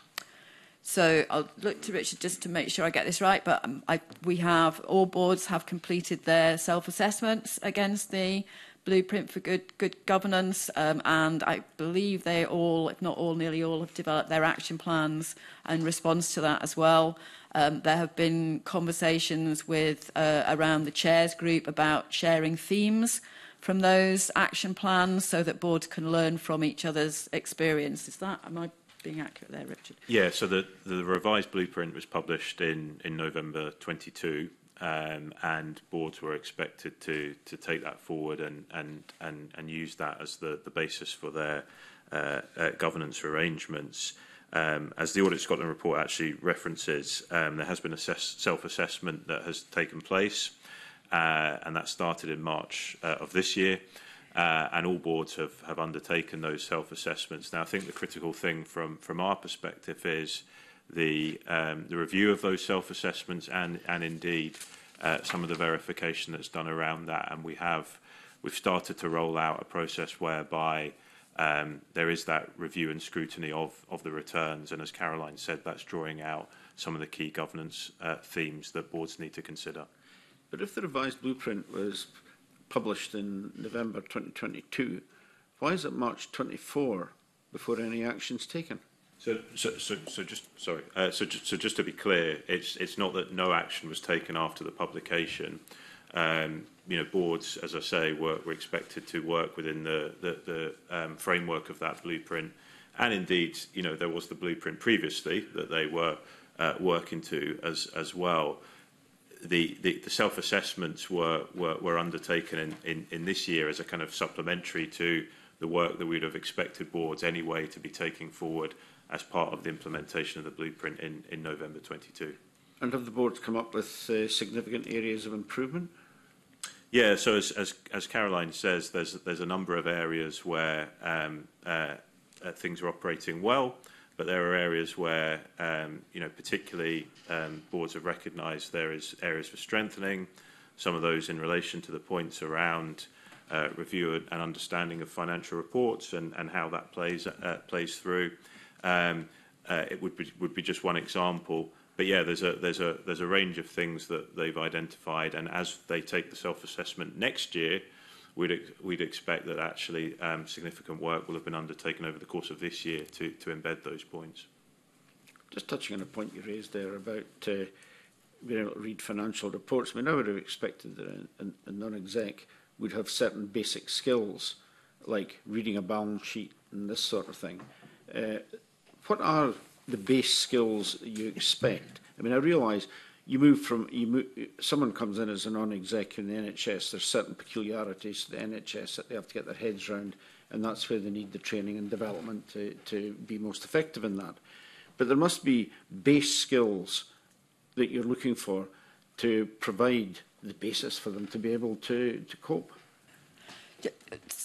So I'll look to Richard just to make sure I get this right, but um, I, we have, all boards have completed their self-assessments against the blueprint for good good governance um, and I believe they all if not all nearly all have developed their action plans in response to that as well um, there have been conversations with uh, around the chairs group about sharing themes from those action plans so that boards can learn from each other's experience is that am I being accurate there Richard yeah so the the revised blueprint was published in in November 22 um, and boards were expected to to take that forward and and and, and use that as the, the basis for their uh, uh, governance arrangements. Um, as the Audit Scotland report actually references, um, there has been a self-assessment that has taken place, uh, and that started in March uh, of this year. Uh, and all boards have, have undertaken those self-assessments. Now, I think the critical thing from, from our perspective is the, um, the review of those self-assessments and, and indeed uh, some of the verification that's done around that. And we have, we've started to roll out a process whereby um, there is that review and scrutiny of, of the returns. And as Caroline said, that's drawing out some of the key governance uh, themes that boards need to consider. But if the revised blueprint was published in November 2022, why is it March 24 before any action's taken? So, so, so, so just sorry. Uh, so, just, so just to be clear, it's it's not that no action was taken after the publication. Um, you know, boards, as I say, were, were expected to work within the the, the um, framework of that blueprint, and indeed, you know, there was the blueprint previously that they were uh, working to as as well. The, the, the self-assessments were, were, were undertaken in, in, in this year as a kind of supplementary to the work that we'd have expected boards anyway to be taking forward as part of the implementation of the blueprint in, in November 22. And have the board come up with uh, significant areas of improvement? Yeah, so as, as, as Caroline says, there's, there's a number of areas where um, uh, uh things are operating well, but there are areas where, um, you know, particularly um, boards have recognised there is areas for strengthening, some of those in relation to the points around uh, review and understanding of financial reports and, and how that plays, uh, plays through. Um, uh, it would be, would be just one example. But yeah, there's a, there's, a, there's a range of things that they've identified. And as they take the self-assessment next year, we'd, ex we'd expect that actually um, significant work will have been undertaken over the course of this year to, to embed those points. Just touching on a point you raised there about uh, being able to read financial reports, I mean, I would have expected that a, a non-exec would have certain basic skills like reading a balance sheet and this sort of thing. Uh, what are the base skills you expect? I mean, I realise you move from you move, someone comes in as a non-exec in the NHS. There's certain peculiarities to the NHS that they have to get their heads round, and that's where they need the training and development to to be most effective in that. But there must be base skills that you're looking for to provide the basis for them to be able to to cope.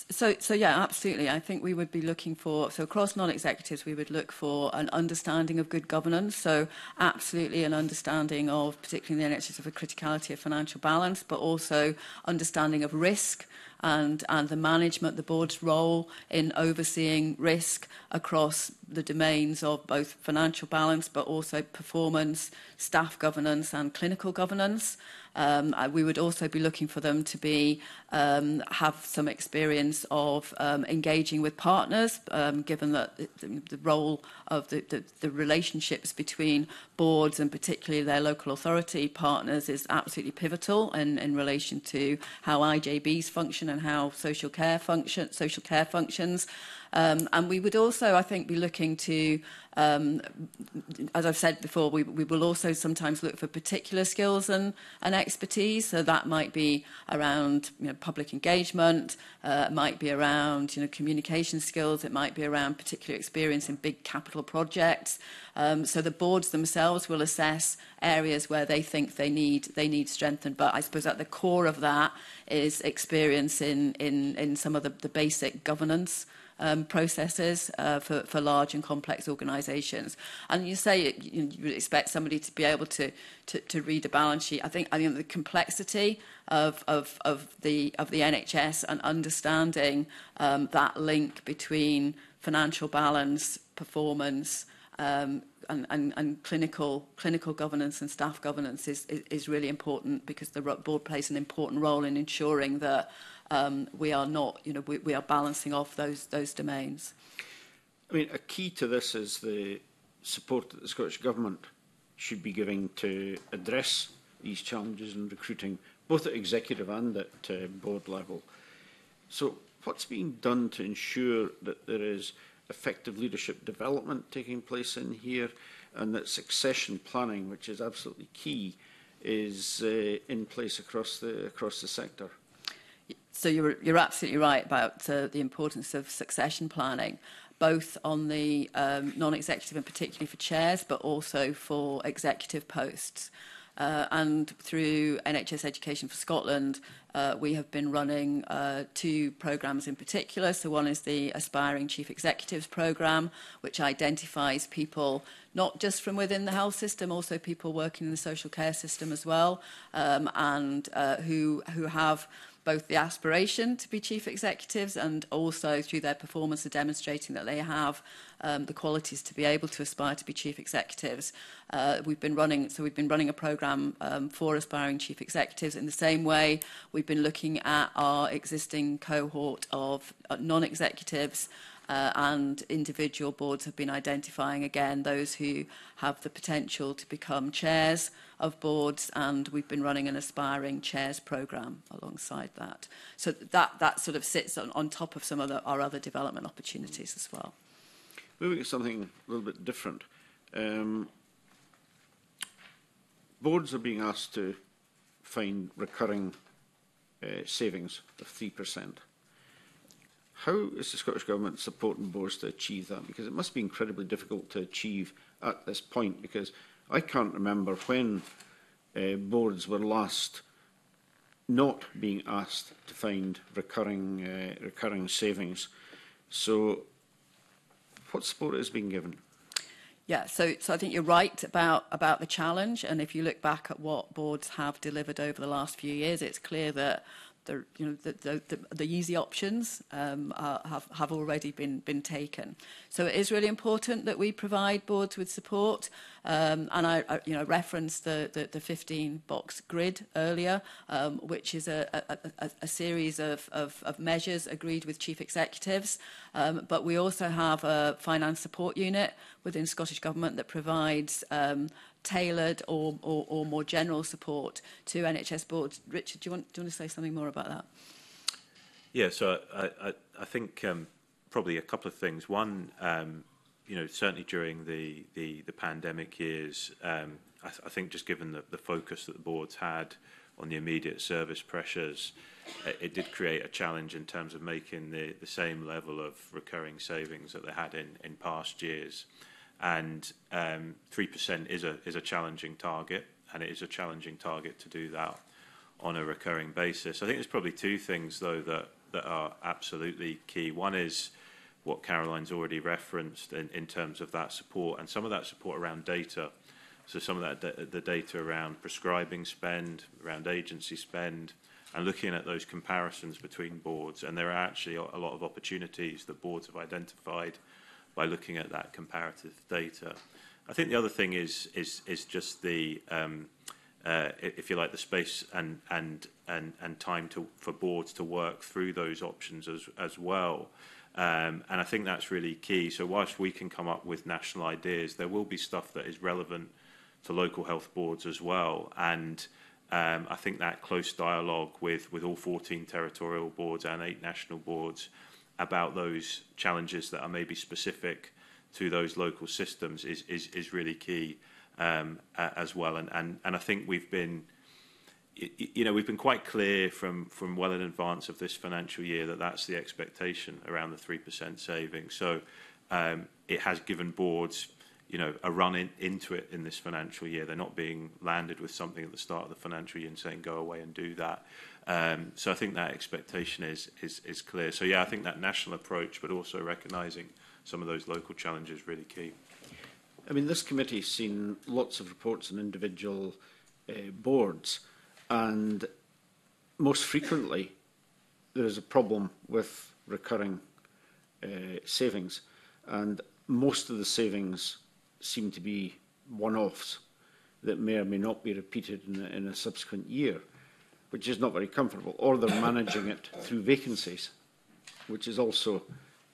So, so yeah, absolutely. I think we would be looking for so across non-executives, we would look for an understanding of good governance. So, absolutely an understanding of particularly in the NHS of a criticality of financial balance, but also understanding of risk and, and the management, the board's role in overseeing risk across the domains of both financial balance but also performance, staff governance and clinical governance. Um, uh, we would also be looking for them to be um, have some experience of um, engaging with partners, um, given that the, the role of the, the, the relationships between boards and particularly their local authority partners is absolutely pivotal in, in relation to how IJBs function and how social care function social care functions Um, and we would also, I think, be looking to, um, as I've said before, we, we will also sometimes look for particular skills and, and expertise. So that might be around you know, public engagement, uh, might be around you know, communication skills, it might be around particular experience in big capital projects. Um, so the boards themselves will assess areas where they think they need, they need strengthened. But I suppose at the core of that is experience in, in, in some of the, the basic governance um, processes uh, for, for large and complex organisations. And you say you, know, you would expect somebody to be able to, to, to read a balance sheet. I think I think mean, the complexity of, of, of, the, of the NHS and understanding um, that link between financial balance, performance, um, and, and, and clinical clinical governance and staff governance is, is, is really important because the board plays an important role in ensuring that um, we are not, you know, we, we are balancing off those, those domains. I mean, a key to this is the support that the Scottish Government should be giving to address these challenges in recruiting, both at executive and at uh, board level. So what's being done to ensure that there is effective leadership development taking place in here and that succession planning, which is absolutely key, is uh, in place across the, across the sector? So you're, you're absolutely right about uh, the importance of succession planning, both on the um, non-executive and particularly for chairs, but also for executive posts. Uh, and through NHS Education for Scotland, uh, we have been running uh, two programmes in particular. So one is the Aspiring Chief Executives programme, which identifies people not just from within the health system, also people working in the social care system as well, um, and uh, who, who have both the aspiration to be chief executives and also through their performance of demonstrating that they have um, the qualities to be able to aspire to be chief executives. Uh, we've been running, so we've been running a program um, for aspiring chief executives. In the same way, we've been looking at our existing cohort of uh, non-executives uh, and individual boards have been identifying again those who have the potential to become chairs of boards and we've been running an aspiring chairs program alongside that. So that, that sort of sits on, on top of some of the, our other development opportunities as well. Moving to something a little bit different. Um, boards are being asked to find recurring uh, savings of 3%. How is the Scottish Government supporting Boris to achieve that? Because it must be incredibly difficult to achieve at this point, because I can't remember when uh, boards were last not being asked to find recurring, uh, recurring savings. So what support is being given? Yeah, so so I think you're right about about the challenge, and if you look back at what boards have delivered over the last few years, it's clear that the, you know, the, the, the easy options um, are, have, have already been, been taken. So it is really important that we provide boards with support. Um, and I, I you know, referenced the, the, the 15 box grid earlier, um, which is a, a, a, a series of, of, of measures agreed with chief executives. Um, but we also have a finance support unit within Scottish Government that provides um, tailored or, or, or more general support to NHS boards. Richard, do you, want, do you want to say something more about that? Yeah, so I, I, I think um, probably a couple of things. One, um, you know, certainly during the, the, the pandemic years, um, I, th I think just given the, the focus that the boards had on the immediate service pressures, it, it did create a challenge in terms of making the, the same level of recurring savings that they had in, in past years and um, 3% is a, is a challenging target, and it is a challenging target to do that on a recurring basis. I think there's probably two things, though, that, that are absolutely key. One is what Caroline's already referenced in, in terms of that support, and some of that support around data. So some of that the data around prescribing spend, around agency spend, and looking at those comparisons between boards. And there are actually a lot of opportunities that boards have identified – by looking at that comparative data. I think the other thing is is is just the um, uh, if you like the space and and and and time to for boards to work through those options as as well. Um, and I think that's really key. So whilst we can come up with national ideas, there will be stuff that is relevant to local health boards as well. And um, I think that close dialogue with with all 14 territorial boards and eight national boards about those challenges that are maybe specific to those local systems is is, is really key um, as well. And, and and I think we've been you know we've been quite clear from from well in advance of this financial year that that's the expectation around the three percent saving. So um, it has given boards you know a run in, into it in this financial year. They're not being landed with something at the start of the financial year and saying go away and do that. Um, so I think that expectation is, is, is clear. So yeah, I think that national approach, but also recognising some of those local challenges really key. I mean, this committee's seen lots of reports on individual uh, boards, and most frequently there is a problem with recurring uh, savings, and most of the savings seem to be one-offs that may or may not be repeated in a, in a subsequent year which is not very comfortable, or they're managing it through vacancies, which is also,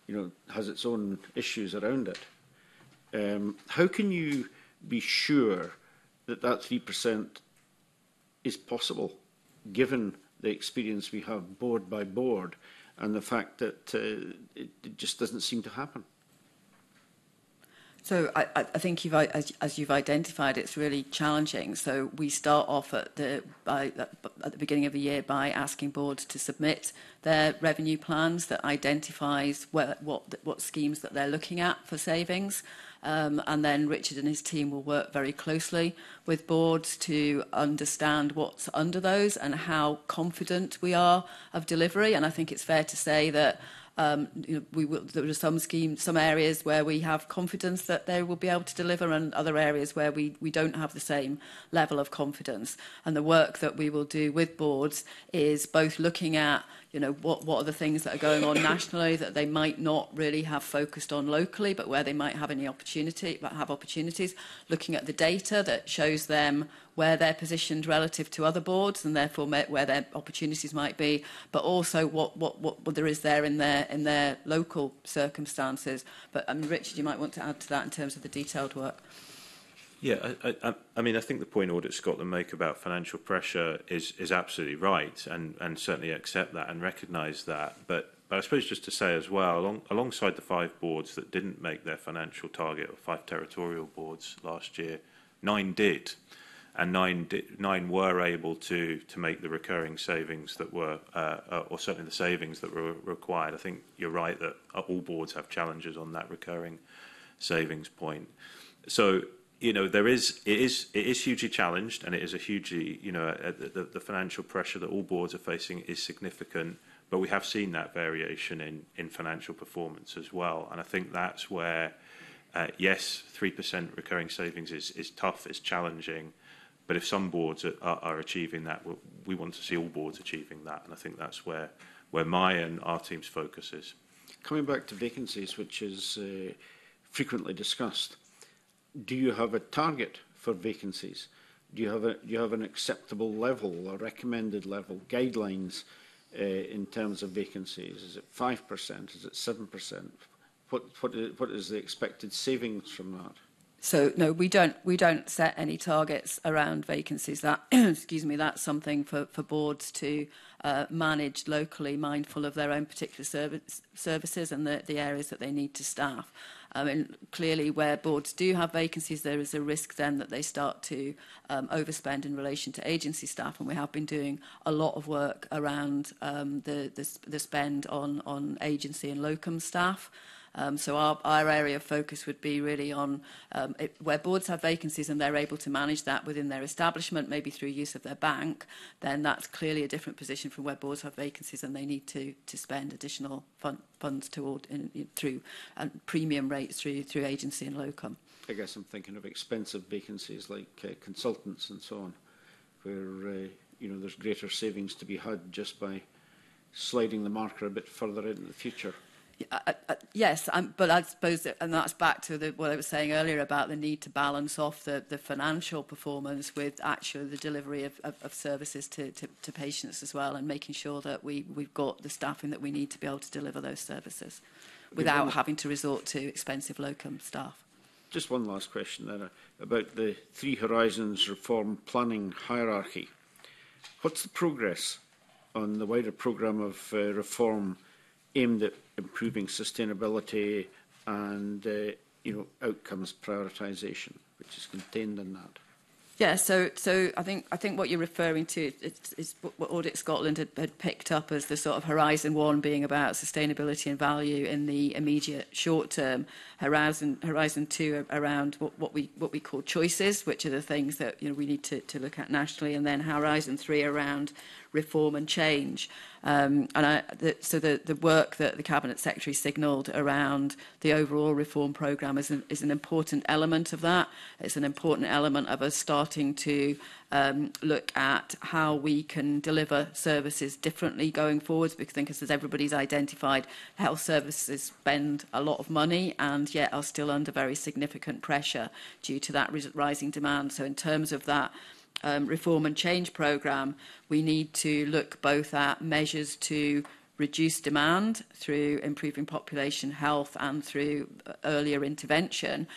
you know, has its own issues around it. Um, how can you be sure that that 3% is possible, given the experience we have board by board and the fact that uh, it, it just doesn't seem to happen? So I, I think you've, as, as you've identified, it's really challenging. So we start off at the, by, at the beginning of the year by asking boards to submit their revenue plans that identifies where, what, what schemes that they're looking at for savings. Um, and then Richard and his team will work very closely with boards to understand what's under those and how confident we are of delivery. And I think it's fair to say that Um, you know, we will, there are some schemes, some areas where we have confidence that they will be able to deliver and other areas where we, we don't have the same level of confidence. And the work that we will do with boards is both looking at you know, what, what are the things that are going on nationally that they might not really have focused on locally, but where they might have any opportunity, but have opportunities, looking at the data that shows them where they're positioned relative to other boards and therefore where their opportunities might be, but also what, what, what, what there is there in their, in their local circumstances. But mean, um, Richard, you might want to add to that in terms of the detailed work. Yeah, I, I, I mean, I think the point Audit Scotland make about financial pressure is is absolutely right, and and certainly accept that and recognise that. But but I suppose just to say as well, along, alongside the five boards that didn't make their financial target, or five territorial boards last year, nine did, and nine did, nine were able to to make the recurring savings that were, uh, uh, or certainly the savings that were required. I think you're right that uh, all boards have challenges on that recurring savings point. So you know, there is it is it is hugely challenged, and it is a hugely you know uh, the, the financial pressure that all boards are facing is significant. But we have seen that variation in in financial performance as well, and I think that's where. Uh, yes, 3% recurring savings is, is tough, it's challenging, but if some boards are, are, achieving that, we, we want to see all boards achieving that, and I think that's where, where my and our team's focus is. Coming back to vacancies, which is uh, frequently discussed, do you have a target for vacancies? Do you have, a, do you have an acceptable level, a recommended level, guidelines uh, in terms of vacancies? Is it 5%? Is it 7%? What, what, is, what is the expected savings from that? So no, we don't we don't set any targets around vacancies. That excuse me, that's something for, for boards to uh, manage locally, mindful of their own particular service, services and the, the areas that they need to staff. I and clearly, where boards do have vacancies, there is a risk then that they start to um, overspend in relation to agency staff. And we have been doing a lot of work around um, the, the, the spend on, on agency and locum staff. Um, so our, our area of focus would be really on um, it, where boards have vacancies and they're able to manage that within their establishment, maybe through use of their bank, then that's clearly a different position from where boards have vacancies and they need to, to spend additional fun, funds toward in, in, through and um, premium rates through, through agency and locum. I guess I'm thinking of expensive vacancies like uh, consultants and so on, where uh, you know there's greater savings to be had just by sliding the marker a bit further in the future. I, I, yes, I'm, but I suppose, that, and that's back to the, what I was saying earlier about the need to balance off the, the financial performance with actually the delivery of, of, of services to, to, to patients as well, and making sure that we, we've got the staffing that we need to be able to deliver those services without yeah. having to resort to expensive locum staff. Just one last question there uh, about the Three Horizons reform planning hierarchy. What's the progress on the wider programme of uh, reform aimed at improving sustainability and uh, you know outcomes prioritization which is contained in that. Yeah, so so I think I think what you're referring to is, is what Audit Scotland had, had picked up as the sort of horizon one being about sustainability and value in the immediate short term. Horizon horizon two around what, what we what we call choices, which are the things that you know we need to, to look at nationally, and then horizon three around reform and change. Um, and I, the, so the, the work that the Cabinet Secretary signalled around the overall reform programme is an, is an important element of that. It's an important element of us starting to um, look at how we can deliver services differently going forwards because I think as everybody's identified, health services spend a lot of money and yet are still under very significant pressure due to that rising demand. So in terms of that, um, reform and change program, we need to look both at measures to reduce demand through improving population health and through uh, earlier intervention.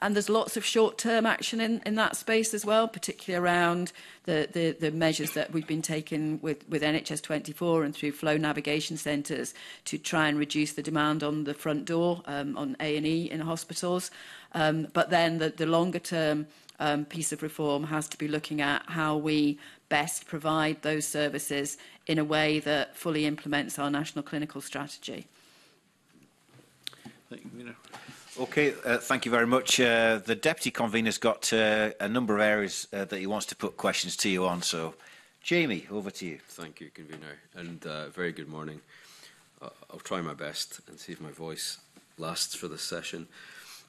And there's lots of short-term action in, in that space as well, particularly around the, the, the measures that we've been taking with, with NHS 24 and through flow navigation centres to try and reduce the demand on the front door um, on A&E in hospitals. Um, but then the, the longer-term um, piece of reform has to be looking at how we best provide those services in a way that fully implements our national clinical strategy. Thank you, Mina. Okay, uh, thank you very much. Uh, the deputy convener's got uh, a number of areas uh, that he wants to put questions to you on. So, Jamie, over to you. Thank you, convener, and uh, very good morning. Uh, I'll try my best and see if my voice lasts for this session.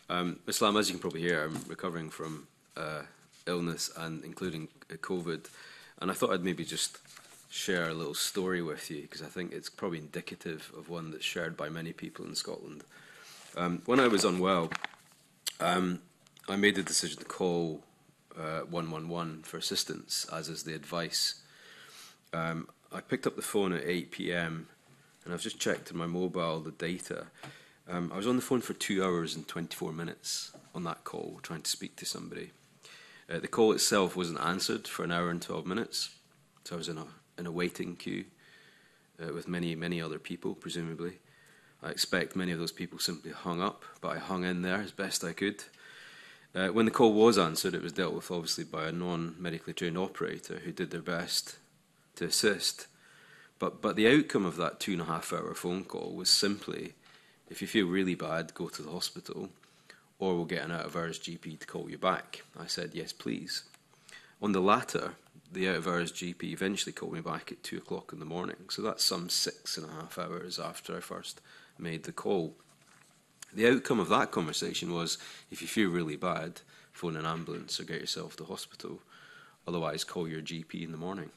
Um, Islam, as you can probably hear, I'm recovering from uh, illness and including uh, COVID. And I thought I'd maybe just share a little story with you because I think it's probably indicative of one that's shared by many people in Scotland. Um, when I was unwell, um, I made the decision to call uh, 111 for assistance, as is the advice. Um, I picked up the phone at 8 pm and I've just checked in my mobile the data. Um, I was on the phone for two hours and 24 minutes on that call trying to speak to somebody. Uh, the call itself wasn't answered for an hour and 12 minutes, so I was in a, in a waiting queue uh, with many, many other people, presumably. I expect many of those people simply hung up, but I hung in there as best I could. Uh, when the call was answered, it was dealt with obviously by a non medically trained operator who did their best to assist. But, but the outcome of that two and a half hour phone call was simply if you feel really bad, go to the hospital or we'll get an out of hours GP to call you back. I said, yes, please. On the latter, the out of hours GP eventually called me back at two o'clock in the morning. So that's some six and a half hours after I first made the call. The outcome of that conversation was if you feel really bad, phone an ambulance or get yourself to hospital. Otherwise, call your GP in the morning,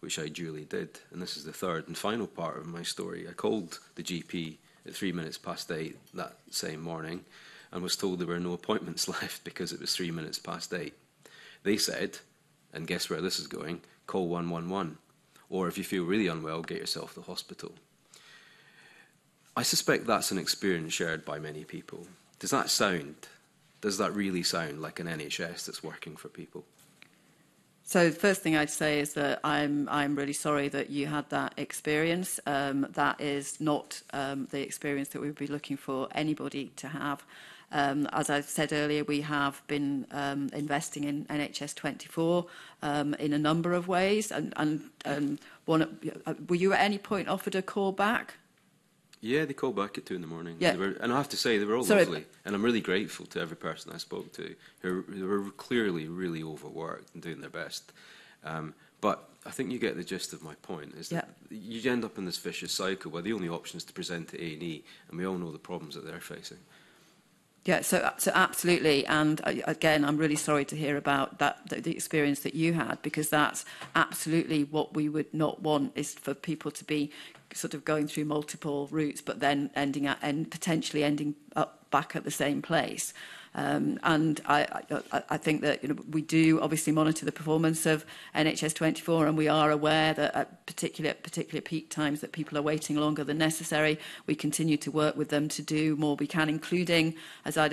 which I duly did. And this is the third and final part of my story. I called the GP at three minutes past eight that same morning and was told there were no appointments left because it was three minutes past eight. They said, and guess where this is going, call 111. Or if you feel really unwell, get yourself to hospital. I suspect that's an experience shared by many people. Does that sound, does that really sound like an NHS that's working for people? So the first thing I'd say is that I'm I'm really sorry that you had that experience. Um, that is not um, the experience that we would be looking for anybody to have. Um, as I said earlier, we have been um, investing in NHS 24 um, in a number of ways. And, and um, one, uh, were you at any point offered a call back? Yeah, they called back at two in the morning. Yeah. Were, and I have to say, they were all Sorry, lovely. And I'm really grateful to every person I spoke to who, who were clearly really overworked and doing their best. Um, but I think you get the gist of my point, is that yeah. you end up in this vicious cycle where the only option is to present to A&E, and we all know the problems that they're facing. Yeah, so, uh, so absolutely. And uh, again, I'm really sorry to hear about that, the, the experience that you had, because that's absolutely what we would not want is for people to be sort of going through multiple routes, but then ending up and potentially ending up back at the same place. Um, and I, I, I think that you know, we do obviously monitor the performance of NHS 24 and we are aware that at particular, particular peak times that people are waiting longer than necessary. We continue to work with them to do more we can, including as I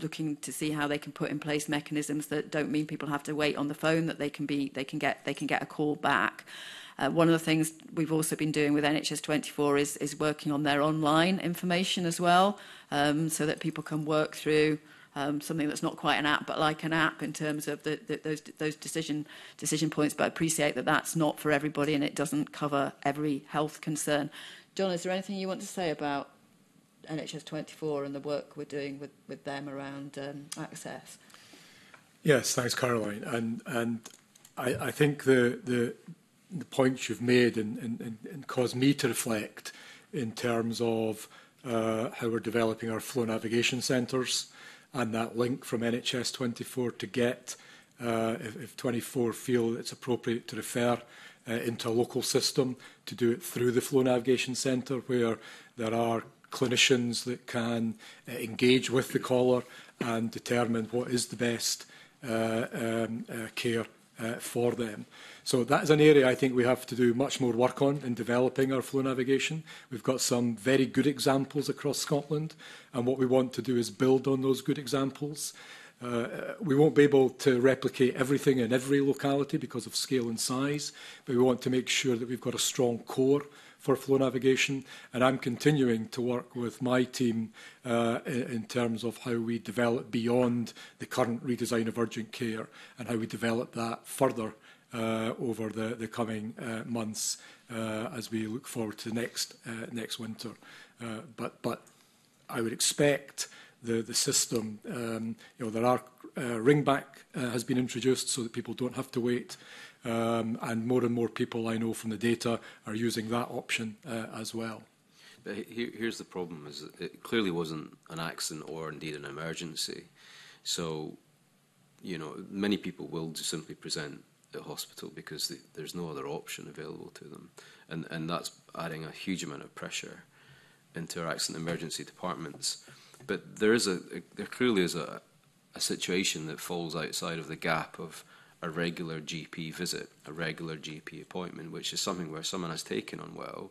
looking to see how they can put in place mechanisms that don't mean people have to wait on the phone, that they can, be, they can, get, they can get a call back. Uh, one of the things we've also been doing with NHS 24 is, is working on their online information as well, um, so that people can work through um, something that's not quite an app but like an app in terms of the, the, those, those decision, decision points. But I appreciate that that's not for everybody and it doesn't cover every health concern. John, is there anything you want to say about NHS 24 and the work we're doing with, with them around um, access? Yes, thanks, Caroline. And, and I, I think the, the, the points you've made and, and, and caused me to reflect in terms of uh, how we're developing our flow navigation centres and that link from NHS 24 to get, uh, if, if 24 feel it's appropriate to refer uh, into a local system, to do it through the flow navigation centre where there are clinicians that can uh, engage with the caller and determine what is the best uh, um, uh, care uh, for them. Uh, so that is an area I think we have to do much more work on in developing our flow navigation. We've got some very good examples across Scotland, and what we want to do is build on those good examples. Uh, we won't be able to replicate everything in every locality because of scale and size, but we want to make sure that we've got a strong core for flow navigation. And I'm continuing to work with my team uh, in terms of how we develop beyond the current redesign of urgent care and how we develop that further uh, over the, the coming uh, months uh, as we look forward to next, uh, next winter. Uh, but, but I would expect the, the system, um, you know, there are uh, back uh, has been introduced so that people don't have to wait. Um, and more and more people I know from the data are using that option uh, as well. But here, here's the problem: is it clearly wasn't an accident or indeed an emergency. So, you know, many people will just simply present the hospital because the, there's no other option available to them. And, and that's adding a huge amount of pressure into our accident emergency departments. But there is a, a there clearly is a, a situation that falls outside of the gap of a regular GP visit, a regular GP appointment, which is something where someone has taken on well,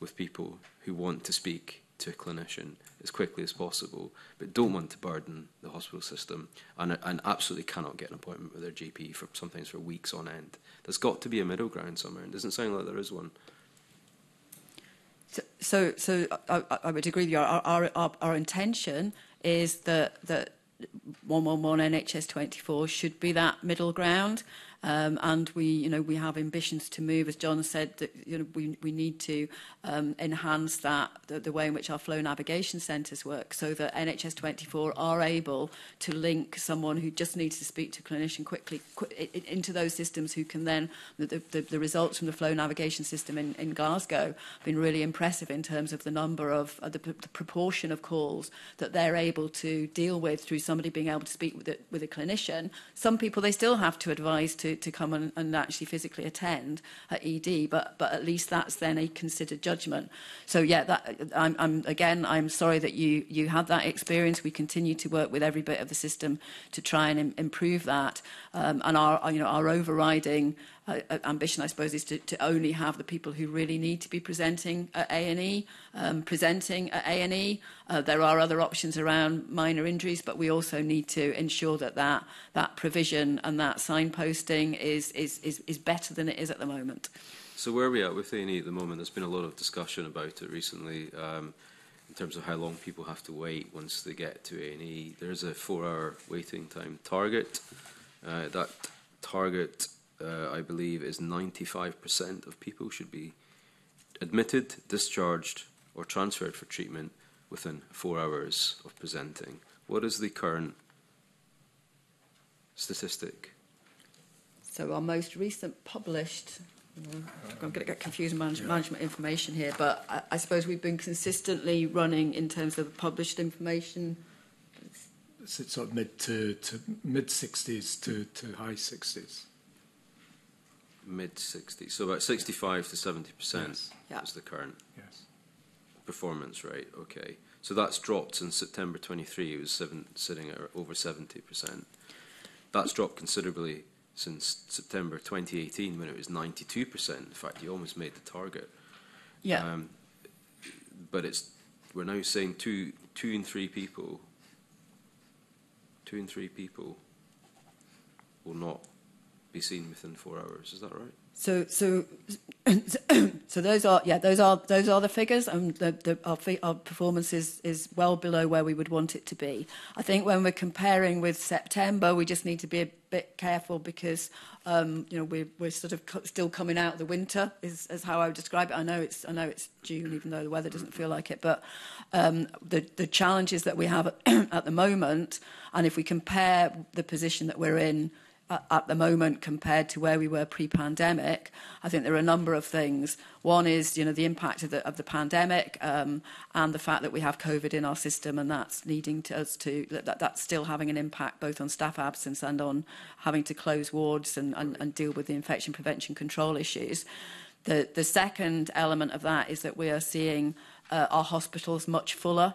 with people who want to speak to a clinician as quickly as possible, but don't want to burden the hospital system and, and absolutely cannot get an appointment with their GP for sometimes for weeks on end. There's got to be a middle ground somewhere, and it doesn't sound like there is one. So, so, so I, I would agree with you. Our, our, our, our intention is that, that 111 NHS 24 should be that middle ground. Um, and we, you know, we have ambitions to move, as John has said, that you know, we, we need to um, enhance that, the, the way in which our flow navigation centres work so that NHS 24 are able to link someone who just needs to speak to a clinician quickly qu into those systems who can then, the, the, the results from the flow navigation system in, in Glasgow have been really impressive in terms of the number of, uh, the, the proportion of calls that they're able to deal with through somebody being able to speak with a, with a clinician. Some people they still have to advise to to, to come and, and actually physically attend at ED, but, but at least that's then a considered judgment. So yeah, that, I'm, I'm, again, I'm sorry that you, you had that experience. We continue to work with every bit of the system to try and Im improve that. Um, and our, you know, our overriding Uh, uh, ambition, I suppose, is to, to only have the people who really need to be presenting at A&E, um, presenting at A&E. Uh, there are other options around minor injuries, but we also need to ensure that that, that provision and that signposting is, is, is, is better than it is at the moment. So where are we at with A&E at the moment? There's been a lot of discussion about it recently. Um, in terms of how long people have to wait once they get to A&E. There's a four-hour waiting time target. Uh, that target uh, I believe, is 95% of people should be admitted, discharged, or transferred for treatment within four hours of presenting. What is the current statistic? So, our most recent published I'm going to get confused manage yeah. management information here, but I, I suppose we've been consistently running in terms of the published information. It's sort of mid to, to mid 60s to, to high 60s mid 60 So about 65 to 70% yes. yeah. is the current yes. performance rate. Okay. So that's dropped since September 23. It was seven, sitting at over 70%. That's dropped considerably since September 2018 when it was 92%. In fact, you almost made the target. Yeah. Um, but it's we're now saying two two in three people two in three people will not be seen within four hours. Is that right? So, so, so those are yeah, those are those are the figures, and the, the, our, our performance is is well below where we would want it to be. I think when we're comparing with September, we just need to be a bit careful because um, you know we're we're sort of co still coming out of the winter is, is how I would describe it. I know it's I know it's June, even though the weather doesn't feel like it, but um, the the challenges that we have at the moment, and if we compare the position that we're in at the moment compared to where we were pre-pandemic, I think there are a number of things. One is, you know, the impact of the, of the pandemic um, and the fact that we have COVID in our system and that's needing to us to, that, that's still having an impact both on staff absence and on having to close wards and, and, and deal with the infection prevention control issues. The, the second element of that is that we are seeing uh, our hospitals much fuller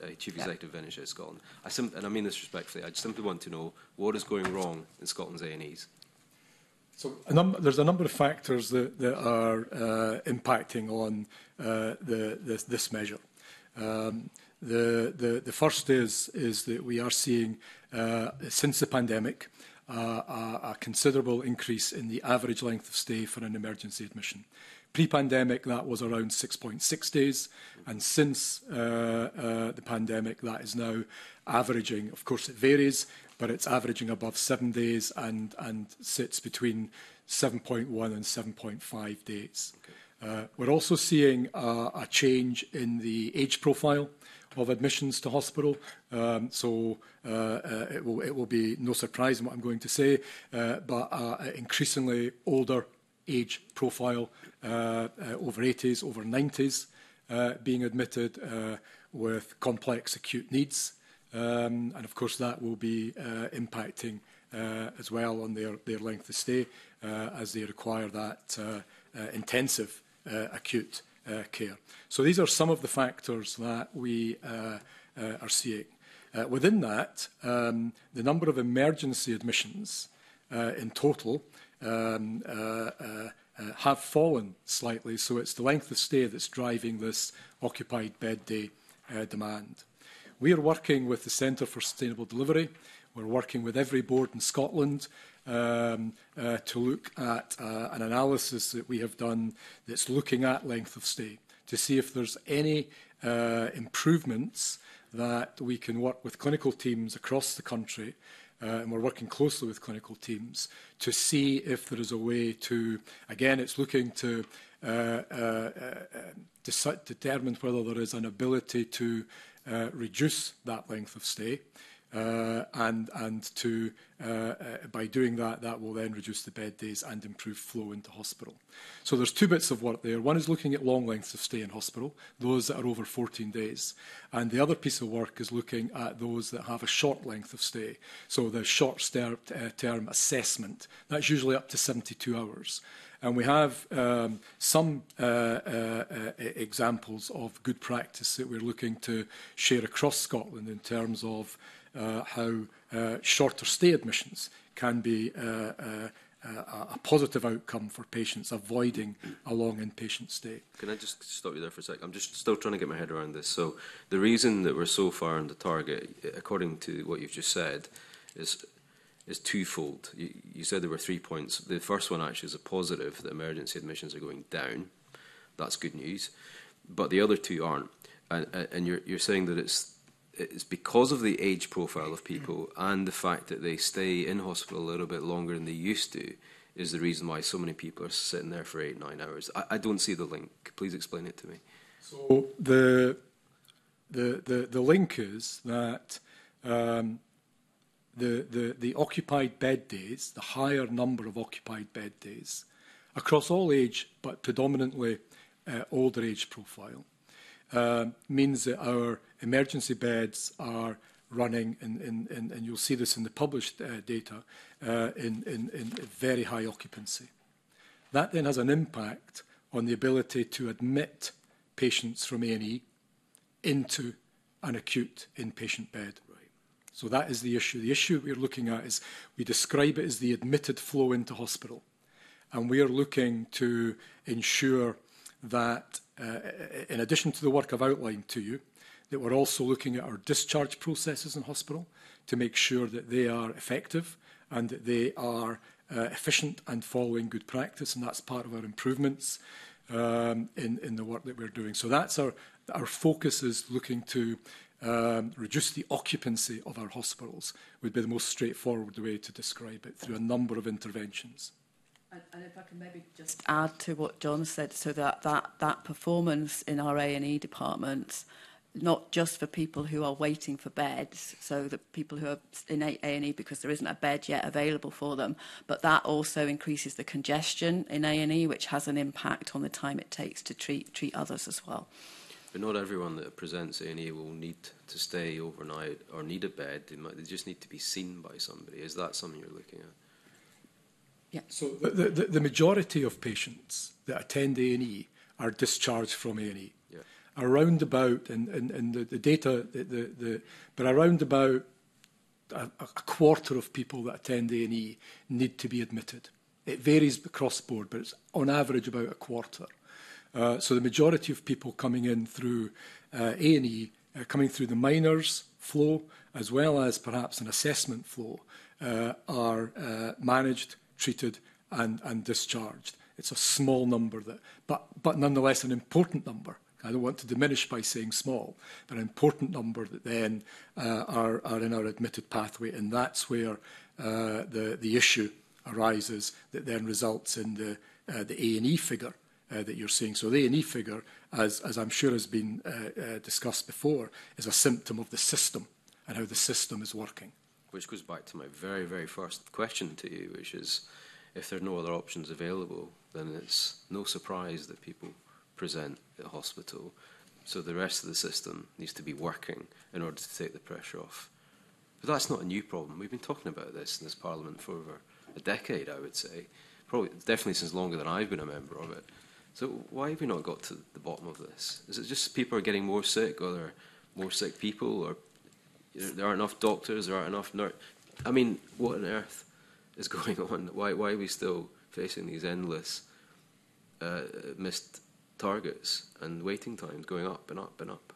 Uh, Chief Executive yeah. of NHS Scotland. I and I mean this respectfully, I simply want to know what is going wrong in Scotland's A&Es. So There's a number of factors that are uh, impacting on uh, this measure. Um, the first is that we are seeing, uh, since the pandemic, a considerable increase in the average length of stay for an emergency admission. Pre-pandemic, that was around 6.6 days, and since the pandemic, that is now averaging, of course, it varies, but it's averaging above seven days and, sits between 7.1 and 7.5 days. Okay. Uh, we're also seeing a change in the age profile of admissions to hospital. Um, so uh, uh, it, will, be no surprise in what I'm going to say, but increasingly older age profile, over 80s, over 90s, being admitted with complex acute needs. Um, and of course, that will be uh, impacting uh, as well on their, their length of stay uh, as they require that intensive acute care. So these are some of the factors that we are seeing. within that, um, the number of emergency admissions in total um, have fallen slightly, so it's the length of stay that's driving this occupied bed day demand. We are working with the Centre for Sustainable Delivery. We're working with every board in Scotland um, uh, to look at uh, an analysis that we have done that's looking at length of stay to see if there's any uh, improvements that we can work with clinical teams across the country uh, and we're working closely with clinical teams to see if there is a way to, again, it's looking to uh, uh, uh, uh determine whether there is an ability to Uh, reduce that length of stay. Uh, and uh, By doing that that will then reduce the bed days and improve flow into hospital. So There's two bits of work there. One is looking at long lengths of stay in hospital, those that are over 14 days. and The other piece of work is looking at those that have a short length of stay, so the short-term assessment. That's usually up to 72 hours. And we have um, some uh, uh, uh, examples of good practice that we're looking to share across Scotland in terms of uh, how uh, shorter stay admissions can be uh, uh, a, a positive outcome for patients avoiding a long inpatient stay. Can I just stop you there for a sec? I'm just still trying to get my head around this. So the reason that we're so far on the target, according to what you've just said, is is twofold. You, you said there were three points. The first one actually is a positive that emergency admissions are going down. That's good news. But the other two aren't. And, and you're, you're saying that it's it's because of the age profile of people and the fact that they stay in hospital a little bit longer than they used to is the reason why so many people are sitting there for eight, nine hours. I, I don't see the link. Please explain it to me. So the the the, the link is that um, the, the, occupied bed days, the higher number of occupied bed days across all age, but predominantly uh, older age profile, uh, means that our emergency beds are running, and you'll see this in the published uh, data, in very high occupancy. That then has an impact on the ability to admit patients from A&E into an acute inpatient bed. So that is the issue. The issue we're looking at is we describe it as the admitted flow into hospital. And we are looking to ensure that, uh, in addition to the work I've outlined to you, that we're also looking at our discharge processes in hospital to make sure that they are effective and that they are uh, efficient and following good practice. And that's part of our improvements um, in, in the work that we're doing. So that's our, our focus is looking to um, reduce the occupancy of our hospitals would be the most straightforward way to describe it through a number of interventions. And, and if I can maybe just add to what John said, so that that, that performance in our A&E departments, not just for people who are waiting for beds, so the people who are in A&E because there isn't a bed yet available for them, but that also increases the congestion in A&E, which has an impact on the time it takes to treat treat others as well. But not everyone that presents A&E will need to stay overnight or need a bed. They, might, they just need to be seen by somebody. Is that something you're looking at? Yeah. So the, the, the majority of patients that attend A&E are discharged from A&E. Yeah. Around about, and, and, and the, the data, the, the, the, but around about a, a quarter of people that attend A&E need to be admitted. It varies across the board, but it's on average about a quarter. Uh, so the majority of people coming in through uh, A&E uh, coming through the minors flow as well as perhaps an assessment flow uh, are uh, managed, treated and, and discharged. It's a small number, that, but, but nonetheless an important number. I don't want to diminish by saying small, but an important number that then uh, are, are in our admitted pathway. And that's where uh, the, the issue arises that then results in the, uh, the A&E figure uh, that you're seeing. So the A&E figure, as, as I'm sure has been uh, uh, discussed before, is a symptom of the system and how the system is working. Which goes back to my very, very first question to you, which is if there are no other options available, then it's no surprise that people present at hospital. So the rest of the system needs to be working in order to take the pressure off. But that's not a new problem. We've been talking about this in this Parliament for over a decade, I would say. Probably, definitely since longer than I've been a member of it. So why have we not got to the bottom of this? Is it just people are getting more sick, or there are more sick people, or you know, there aren't enough doctors, there aren't enough nurse? I mean, what on earth is going on? Why why are we still facing these endless uh, missed targets and waiting times going up and up and up?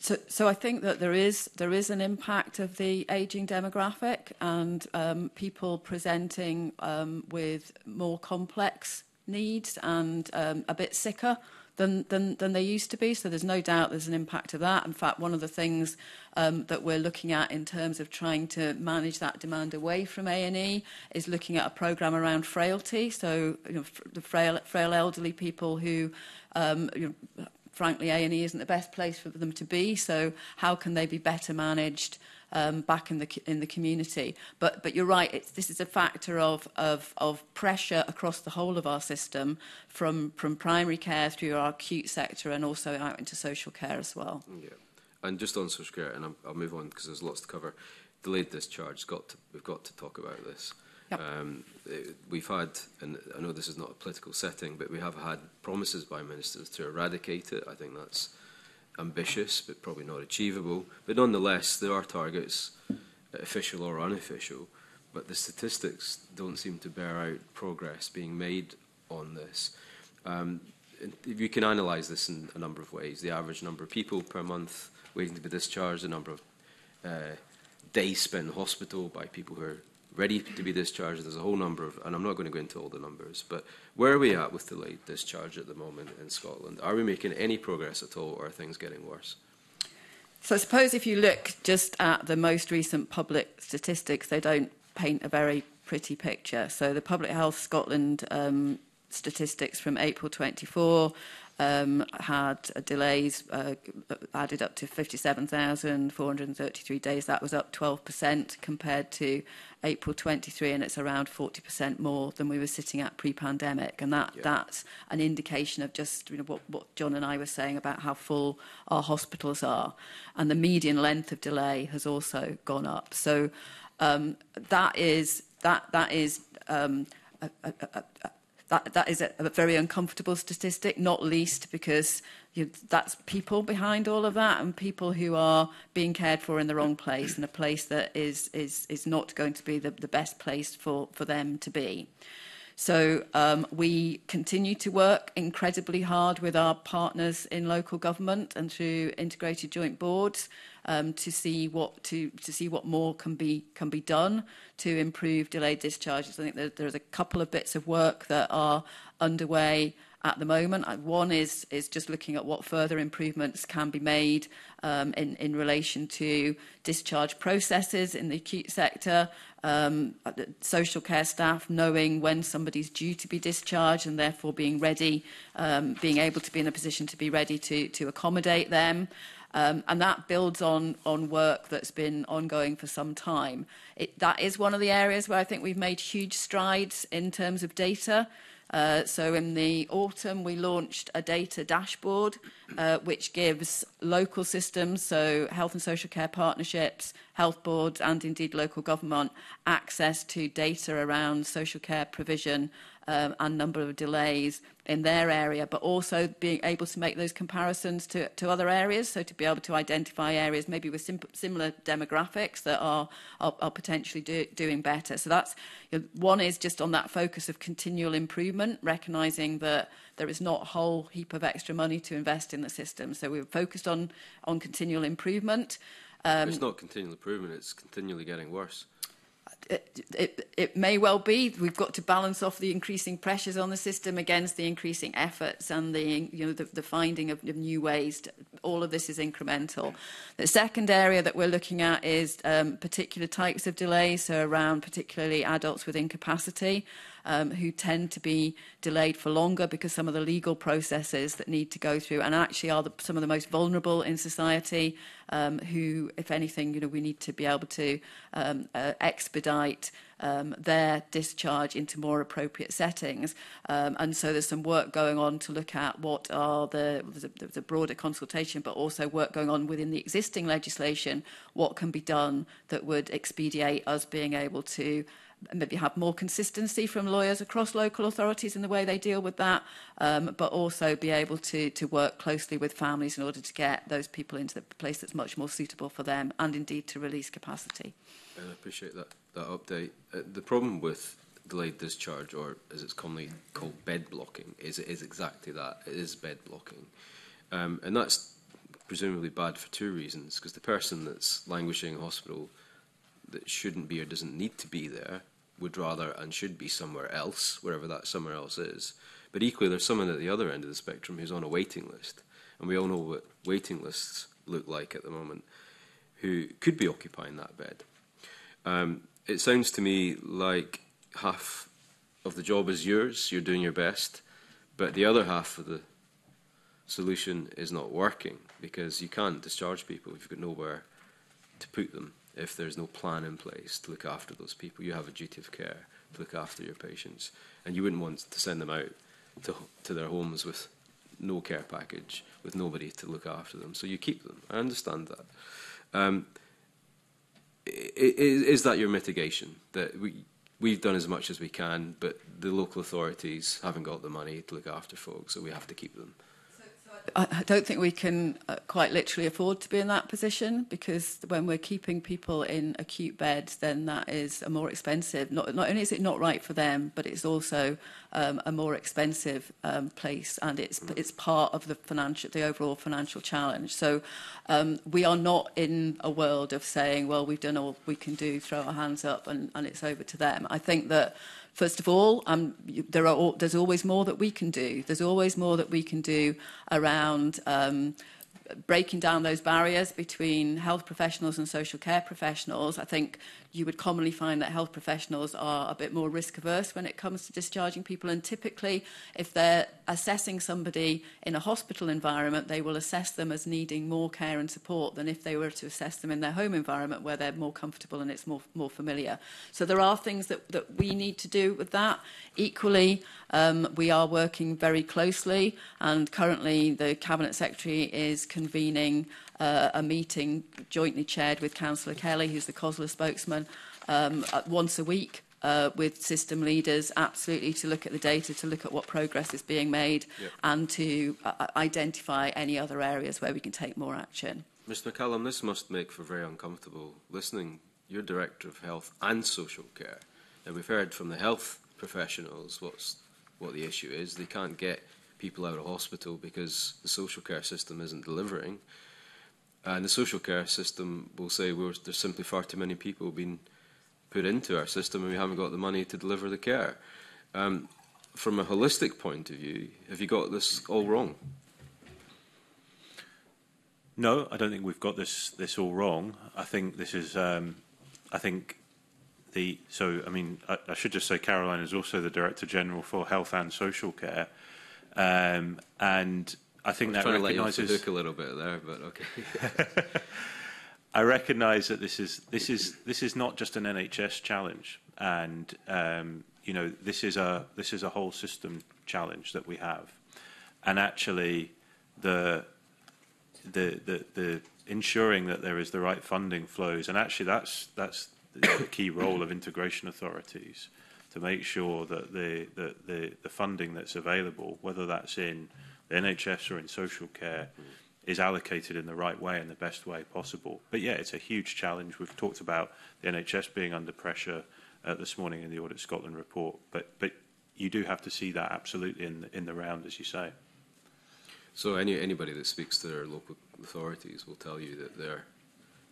So, so I think that there is there is an impact of the aging demographic and um, people presenting um, with more complex needs and um, a bit sicker than, than, than they used to be. So there's no doubt there's an impact of that. In fact, one of the things um, that we're looking at in terms of trying to manage that demand away from A&E is looking at a programme around frailty. So you know, the frail, frail elderly people who um, you know, frankly, A&E isn't the best place for them to be. So how can they be better managed um, back in the in the community. But but you're right. It's, this is a factor of of of pressure across the whole of our system, from from primary care through our acute sector and also out into social care as well. Yeah, and just on social care, and I'll, move on because there's lots to cover. Delayed discharge. Got to, we've got to talk about this. Um, eh, we've had, and I know this is not a political setting, but we have had promises by ministers to eradicate it. I think that's ambitious, but probably not achievable. But nonetheless, there are targets, uh, official or unofficial, but the statistics don't seem to bear out progress being made on this. Um, you can analyse this in a number of ways. The average number of people per month waiting to be discharged, the number of uh, days spent in hospital by people who are ready to be discharged. There's a whole number of, and I'm not going to go into all the numbers, but where are we at with the late discharge at the moment in Scotland? Are we making any progress at all, or are things getting worse? So I suppose if you look just at the most recent public statistics, they don't paint a very pretty picture. So the Public Health Scotland um, statistics from April 24 um, had uh, delays uh, added up to 57,433 days. That was up 12% compared to April 23, and it's around 40% more than we were sitting at pre-pandemic. And that, yeah. that's an indication of just you know, what, what John and I were saying about how full our hospitals are. And the median length of delay has also gone up. So um, that is, that, that is um, a, a, a, that, that is a, a very uncomfortable statistic, not least because you, that's people behind all of that and people who are being cared for in the wrong place and a place that is, is, is not going to be the, the best place for, for them to be. So um, we continue to work incredibly hard with our partners in local government and through integrated joint boards um, to see what to to see what more can be can be done to improve delayed discharges. I think there, there's a couple of bits of work that are underway at the moment. Uh, one is is just looking at what further improvements can be made um, in in relation to discharge processes in the acute sector, um, uh, social care staff knowing when somebody's due to be discharged and therefore being ready, um, being able to be in a position to be ready to to accommodate them. Um, and that builds on, on work that's been ongoing for some time. It, that is one of the areas where I think we've made huge strides in terms of data. Uh, so in the autumn, we launched a data dashboard, uh, which gives local systems, so health and social care partnerships, health boards, and indeed local government, access to data around social care provision um, and number of delays in their area, but also being able to make those comparisons to, to other areas, so to be able to identify areas maybe with sim similar demographics that are, are, are potentially do, doing better. So that's you know, one is just on that focus of continual improvement, recognising that there is not a whole heap of extra money to invest in the system. So we're focused on, on continual improvement. Um, it's not continual improvement, it's continually getting worse it, it, may well be we've got to balance off the increasing pressures on the system against the increasing efforts and the you know the, the finding of, of new ways. To, all of this is incremental. The second area that we're looking at is um, particular types of delays, so around particularly adults with incapacity um, who tend to be delayed for longer because some of the legal processes that need to go through and actually are the, some of the most vulnerable in society um, who, if anything, you know, we need to be able to um, uh, expedite um, their discharge into more appropriate settings. Um, and so there's some work going on to look at what are the, the, the broader consultation, but also work going on within the existing legislation, what can be done that would expedite us being able to maybe have more consistency from lawyers across local authorities in the way they deal with that, um, but also be able to, to work closely with families in order to get those people into the place that's much more suitable for them and indeed to release capacity. And I appreciate that, that update. Uh, the problem with delayed discharge, or as it's commonly called, bed blocking, is it is exactly that. It is bed blocking. Um, and that's presumably bad for two reasons, because the person that's languishing in hospital that shouldn't be or doesn't need to be there would rather and should be somewhere else, wherever that somewhere else is. But equally, there's someone at the other end of the spectrum who's on a waiting list, and we all know what waiting lists look like at the moment, who could be occupying that bed. Um, it sounds to me like half of the job is yours, you're doing your best, but the other half of the solution is not working because you can't discharge people if you've got nowhere to put them if there's no plan in place to look after those people. You have a duty of care to look after your patients, and you wouldn't want to send them out to to their homes with no care package, with nobody to look after them. So you keep them. I understand that. Um, is, is that your mitigation? That we we've done as much as we can, but the local authorities haven't got the money to look after folks, so we have to keep them. I don't think we can uh, quite literally afford to be in that position because when we're keeping people in acute beds, then that is a more expensive. Not, not only is it not right for them, but it's also um, a more expensive um, place, and it's it's part of the financial, the overall financial challenge. So um, we are not in a world of saying, well, we've done all we can do, throw our hands up, and, and it's over to them. I think that First of all, um, there are, there's always more that we can do. There's always more that we can do around um, breaking down those barriers between health professionals and social care professionals. I think you would commonly find that health professionals are a bit more risk averse when it comes to discharging people. And typically, if they're assessing somebody in a hospital environment, they will assess them as needing more care and support than if they were to assess them in their home environment where they're more comfortable and it's more, more familiar. So there are things that, that we need to do with that. Equally, um, we are working very closely and currently the Cabinet Secretary is convening uh, a meeting jointly chaired with Councillor Kelly, who's the COSLA spokesman, um, uh, once a week uh, with system leaders, absolutely to look at the data, to look at what progress is being made yep. and to uh, uh, identify any other areas where we can take more action. Mr McCallum, this must make for very uncomfortable listening. You're Director of Health and Social Care. Now, we've heard from the health professionals what's, what the issue is. They can't get people out of hospital because the social care system isn't delivering. And the social care system will say we're, there's simply far too many people being put into our system and we haven't got the money to deliver the care. Um, from a holistic point of view, have you got this all wrong? No, I don't think we've got this this all wrong. I think this is, um, I think the so I mean I, I should just say Caroline is also the Director General for Health and Social Care, um, and I think I that recognises the a little bit there, but okay. I recognise that this is this is this is not just an NHS challenge, and um, you know this is a this is a whole system challenge that we have, and actually the the the, the ensuring that there is the right funding flows, and actually that's that's the key role of integration authorities to make sure that the, the, the, the funding that's available, whether that's in the NHS or in social care mm. is allocated in the right way and the best way possible. But yeah, it's a huge challenge. We've talked about the NHS being under pressure uh, this morning in the Audit Scotland report, but but you do have to see that absolutely in the, in the round, as you say. So any anybody that speaks to their local authorities will tell you that they're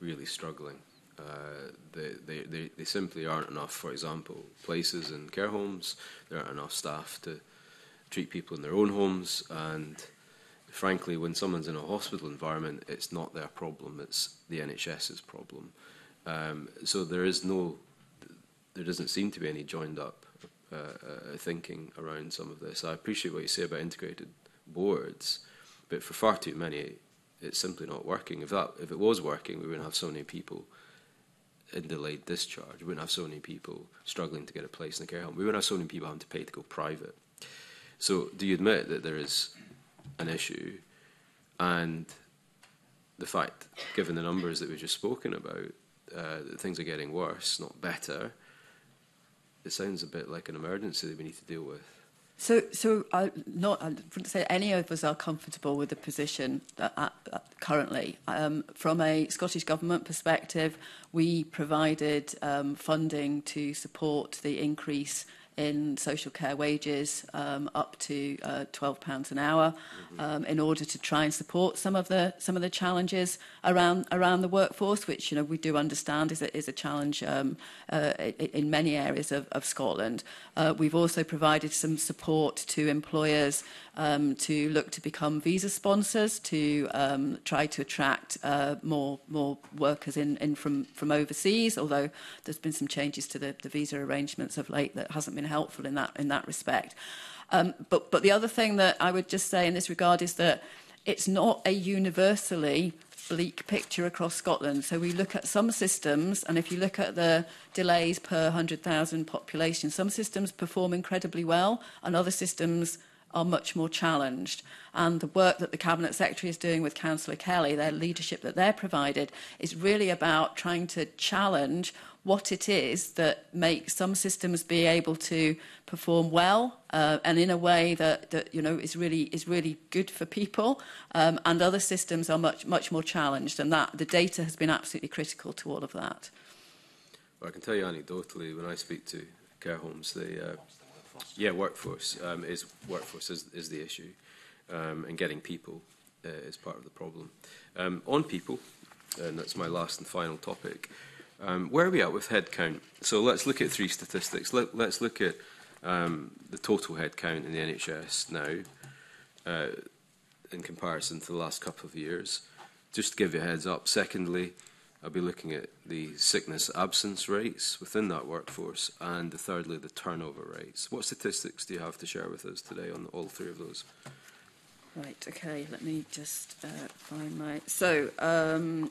really struggling. Uh, they, they, they, they simply aren't enough, for example, places in care homes, there aren't enough staff to treat people in their own homes and frankly when someone's in a hospital environment it's not their problem it's the NHS's problem um, so there is no there doesn't seem to be any joined up uh, uh, thinking around some of this I appreciate what you say about integrated boards but for far too many it's simply not working if that if it was working we wouldn't have so many people in delayed discharge we wouldn't have so many people struggling to get a place in a care home we wouldn't have so many people having to pay to go private So do you admit that there is an issue and the fact, given the numbers that we've just spoken about, uh, that things are getting worse, not better, it sounds a bit like an emergency that we need to deal with. So, so I, uh, not, I wouldn't say any of us are comfortable with the position that, uh, currently. Um, from a Scottish Government perspective, we provided um, funding to support the increase in social care wages um, up to uh, pounds an hour mm -hmm. um, in order to try and support some of the some of the challenges around around the workforce, which you know we do understand is a, is a challenge um, uh, in many areas of, of Scotland. Uh, we've also provided some support to employers um, to look to become visa sponsors, to um, try to attract uh, more more workers in, in from, from overseas, although there's been some changes to the, the visa arrangements of late that hasn't been helpful in that in that respect. Um, but, but the other thing that I would just say in this regard is that it's not a universally bleak picture across Scotland. So we look at some systems, and if you look at the delays per 100,000 population, some systems perform incredibly well, and other systems are much more challenged. And the work that the Cabinet Secretary is doing with Councillor Kelly, their leadership that they're provided, is really about trying to challenge what it is that makes some systems be able to perform well uh, and in a way that, that you know is really is really good for people um, and other systems are much much more challenged and that the data has been absolutely critical to all of that. Well, I can tell you anecdotally when I speak to care homes they uh, workforce? Yeah, workforce um, is workforce is, is the issue, um, and getting people uh, is part of the problem. Um, on people, and that's my last and final topic. Um, where are we at with headcount? So let's look at three statistics. Let, let's look at um, the total headcount in the NHS now uh, in comparison to the last couple of years. Just to give you a heads up. Secondly, I'll be looking at the sickness absence rates within that workforce and thirdly the turnover rates. What statistics do you have to share with us today on all three of those? Right, okay, let me just uh, find my... So, um,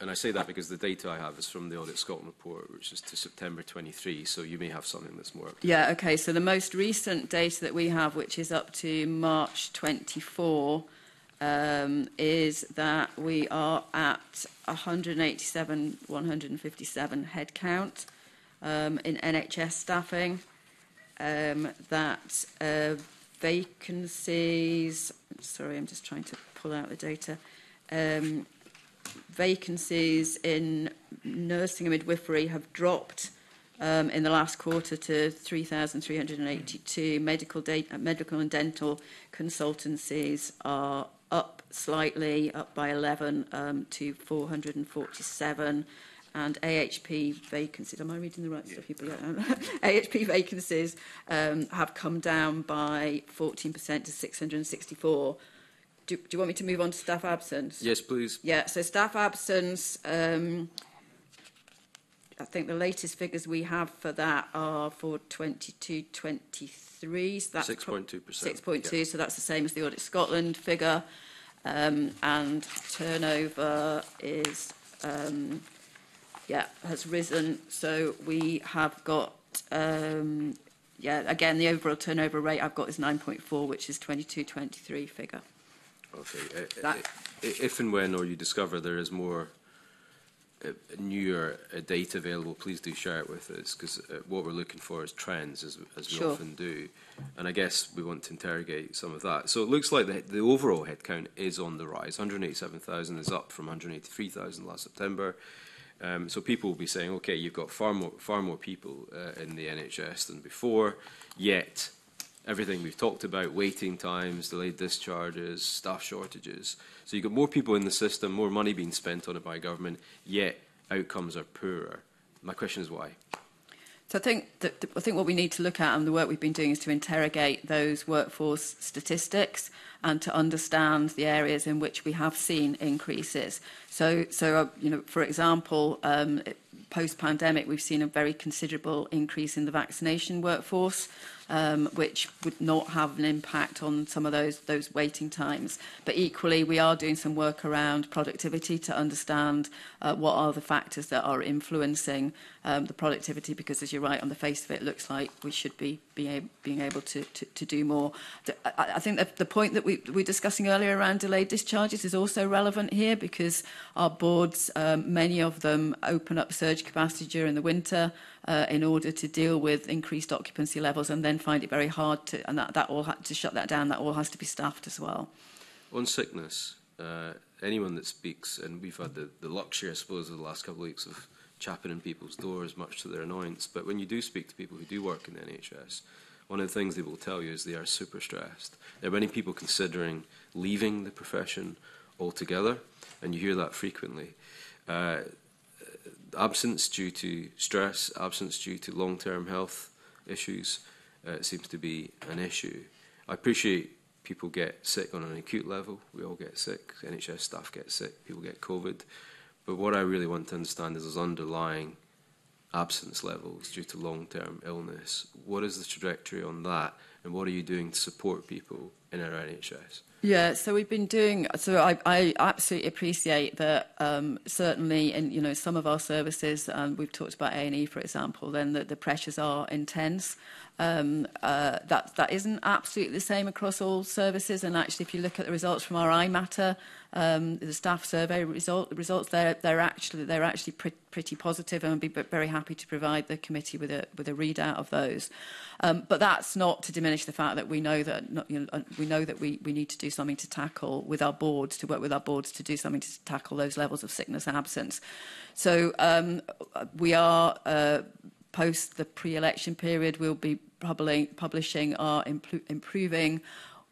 And I say that because the data I have is from the Audit Scotland report, which is to September 23, so you may have something that's more up Yeah, okay, so the most recent data that we have, which is up to March 24, um, is that we are at 187, 157 headcount um, in NHS staffing. Um, that uh, vacancies, sorry, I'm just trying to pull out the data. Um, vacancies in nursing and midwifery have dropped um, in the last quarter to 3,382. Medical, medical and dental consultancies are up slightly, up by 11 um, to 447 and AHP vacancies. Am I reading the right yeah. stuff? You AHP vacancies um, have come down by 14% to 664. Do, do you want me to move on to staff absence? Yes, please. Yeah, so staff absence, um, I think the latest figures we have for that are for 22 23 threes. That's 6.2%. 6.2, so that's the same as the Audit Scotland figure. Um, and turnover is, um, yeah, has risen. So we have got, um, yeah, again, the overall turnover rate I've got is 9.4, which is 22-23 figure. Okay. Eh, eh, That, eh, if and when or you discover there is more Uh, newer uh, data available, please do share it with us because uh, what we're looking for is trends, as, as we sure. often do. And I guess we want to interrogate some of that. So it looks like the, the overall headcount is on the rise. 187,000 is up from 183,000 last September. Um, so people will be saying, okay, you've got far more, far more people uh, in the NHS than before, yet everything we've talked about waiting times, delayed discharges, staff shortages. So you've got more people in the system, more money being spent on it by government, yet outcomes are poorer. My question is why? So I think that I think what we need to look at and the work we've been doing is to interrogate those workforce statistics and to understand the areas in which we have seen increases. So so uh, you know for example um post pandemic we've seen a very considerable increase in the vaccination workforce um, which would not have an impact on some of those, those waiting times. But equally, we are doing some work around productivity to understand uh, what are the factors that are influencing um, the productivity because, as you're right, on the face of it, it looks like we should be being, being able to, to, to do more. I, I think that the point that we were discussing earlier around delayed discharges is also relevant here because our boards, um, many of them open up surge capacity during the winter uh, in order to deal with increased occupancy levels and then find it very hard to, and that, that all had to shut that down, that all has to be staffed as well. On sickness, uh, anyone that speaks, and we've had the, the luxury, I suppose, of the last couple of weeks of chapping in people's doors, much to their annoyance. But when you do speak to people who do work in the NHS, one of the things they will tell you is they are super stressed. There are many people considering leaving the profession altogether, and you hear that frequently. Uh, absence due to stress, absence due to long-term health issues uh, seems to be an issue. I appreciate people get sick on an acute level. We all get sick. NHS staff get sick. People get COVID. But what I really want to understand is those underlying absence levels due to long-term illness. What is the trajectory on that? and what are you doing to support people in our NHS? Yeah, so we've been doing. So I, I absolutely appreciate that. Um, certainly, in you know some of our services, um, we've talked about A and E, for example. Then that the pressures are intense. Um, uh, that that isn't absolutely the same across all services. And actually, if you look at the results from our iMatter um, the staff survey result, results. They're, they're actually they're actually pre pretty positive, and I'd be very happy to provide the committee with a with a readout of those. Um, but that's not to diminish the fact that we know that not, you know, uh, we know that we, we need to do something to tackle with our boards to work with our boards to do something to tackle those levels of sickness and absence. So um, we are. Uh, post the pre-election period, we'll be publishing our improving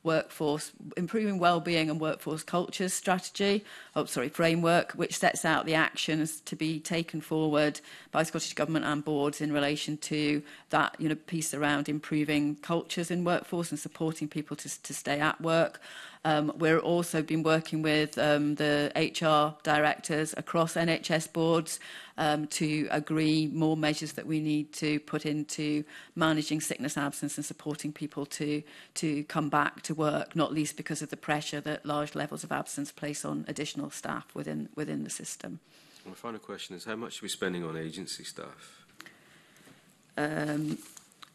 workforce, improving well-being and workforce cultures strategy, oh sorry, framework, which sets out the actions to be taken forward by Scottish Government and boards in relation to that you know, piece around improving cultures in workforce and supporting people to, to stay at work. Um, we're also been working with um, the HR directors across NHS boards um, to agree more measures that we need to put into managing sickness absence and supporting people to, to come back to work, not least because of the pressure that large levels of absence place on additional staff within, within the system. My final question is, how much are we spending on agency staff? Um,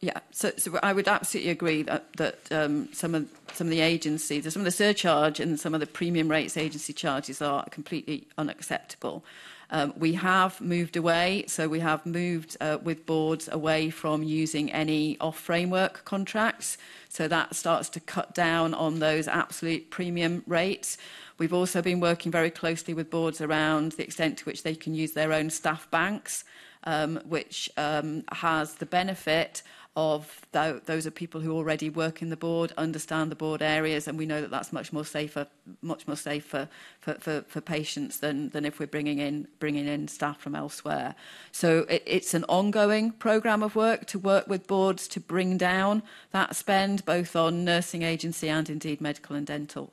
Yeah. So, so I would absolutely agree that that um, some of some of the agencies, some of the surcharge and some of the premium rates agency charges are completely unacceptable. Um, we have moved away, so we have moved uh, with boards away from using any off-framework contracts. So that starts to cut down on those absolute premium rates. We've also been working very closely with boards around the extent to which they can use their own staff banks, um, which um, has the benefit of th those are people who already work in the board, understand the board areas, and we know that that's much more safer, much more safer for, for, for for patients than, than if we're bringing in bringing in staff from elsewhere. So it, it's an ongoing program of work to work with boards to bring down that spend, both on nursing agency and indeed medical and dental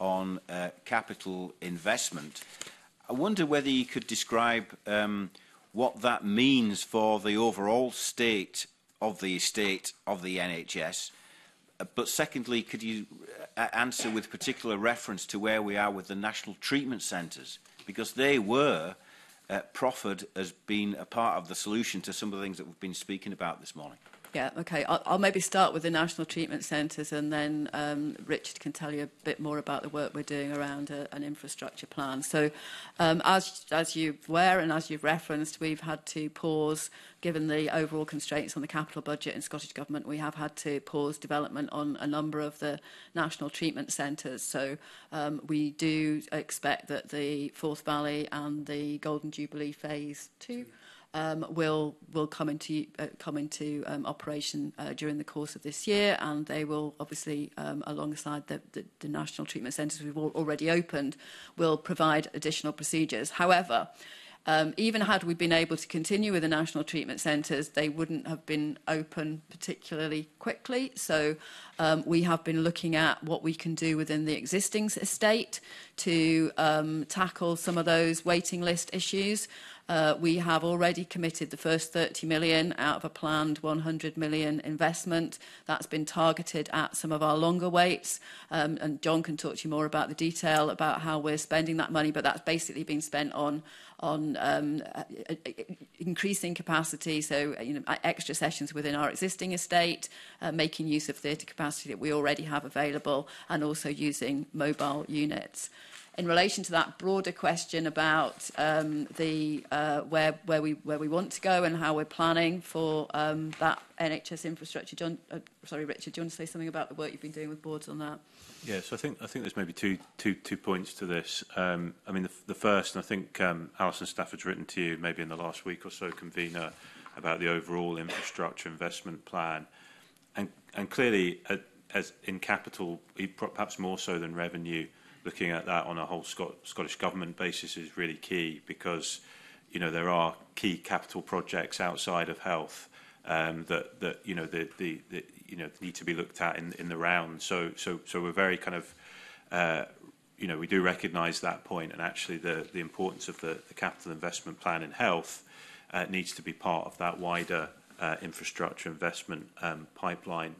on uh, capital investment. I wonder whether you could describe um, what that means for the overall state of the estate of the NHS. Uh, but secondly, could you uh, answer with particular reference to where we are with the national treatment centres, because they were uh, proffered as being a part of the solution to some of the things that we've been speaking about this morning. Yeah, okay. I'll, I'll maybe start with the National Treatment Centres and then um, Richard can tell you a bit more about the work we're doing around a, uh, an infrastructure plan. So um, as, as you were and as you've referenced, we've had to pause, given the overall constraints on the capital budget in Scottish Government, we have had to pause development on a number of the National Treatment Centres. So um, we do expect that the Forth Valley and the Golden Jubilee Phase 2 um, will will come into uh, come into um, operation uh, during the course of this year, and they will obviously, um, alongside the, the, the national treatment centres we've all already opened, will provide additional procedures. However. Um, even had we been able to continue with the national treatment centres, they wouldn't have been open particularly quickly. So um, we have been looking at what we can do within the existing estate to um, tackle some of those waiting list issues. Uh, we have already committed the first 30 million out of a planned 100 million investment. That's been targeted at some of our longer waits. Um, and John can talk to you more about the detail about how we're spending that money, but that's basically being spent on on um, uh, increasing capacity, so you know, extra sessions within our existing estate, uh, making use of theatre capacity that we already have available, and also using mobile units in relation to that broader question about um, the uh, where where we where we want to go and how we're planning for um, that NHS infrastructure. John, uh, sorry, Richard, do you want to say something about the work you've been doing with boards on that? Yeah, so I think I think there's maybe two two two points to this. Um, I mean, the, the first, and I think um, Alison Stafford's written to you maybe in the last week or so, convener, about the overall infrastructure investment plan, and and clearly, uh, as in capital, e, perhaps more so than revenue looking at that on a whole Scot Scottish Government basis is really key because you know there are key capital projects outside of health um, that that you know the, the, the you know need to be looked at in in the round. So so so we're very kind of uh, you know we do recognise that point and actually the the importance of the, the capital investment plan in health uh, needs to be part of that wider uh, infrastructure investment um, pipeline.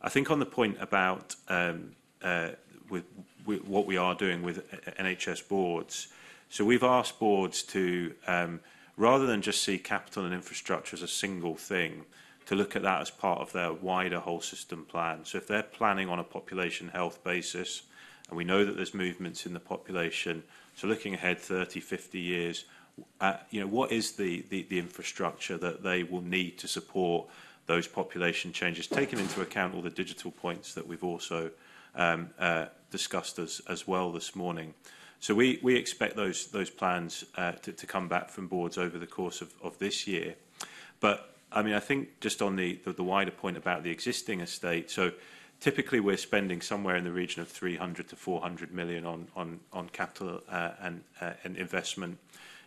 I think on the point about um, uh, with we, what we are doing with NHS boards. So we've asked boards to, um, rather than just see capital and infrastructure as a single thing, to look at that as part of their wider whole system plan. So if they're planning on a population health basis, and we know that there's movements in the population, so looking ahead 30, 50 years, uh, you know, what is the, the, the infrastructure that they will need to support those population changes, taking into account all the digital points that we've also um, uh, discussed as, as well this morning. So we, we expect those, those plans uh, to, to come back from boards over the course of, of this year. But I mean, I think just on the, the, the wider point about the existing estate, so typically we're spending somewhere in the region of 300 to 400 million on, on, on capital uh, and, uh, and investment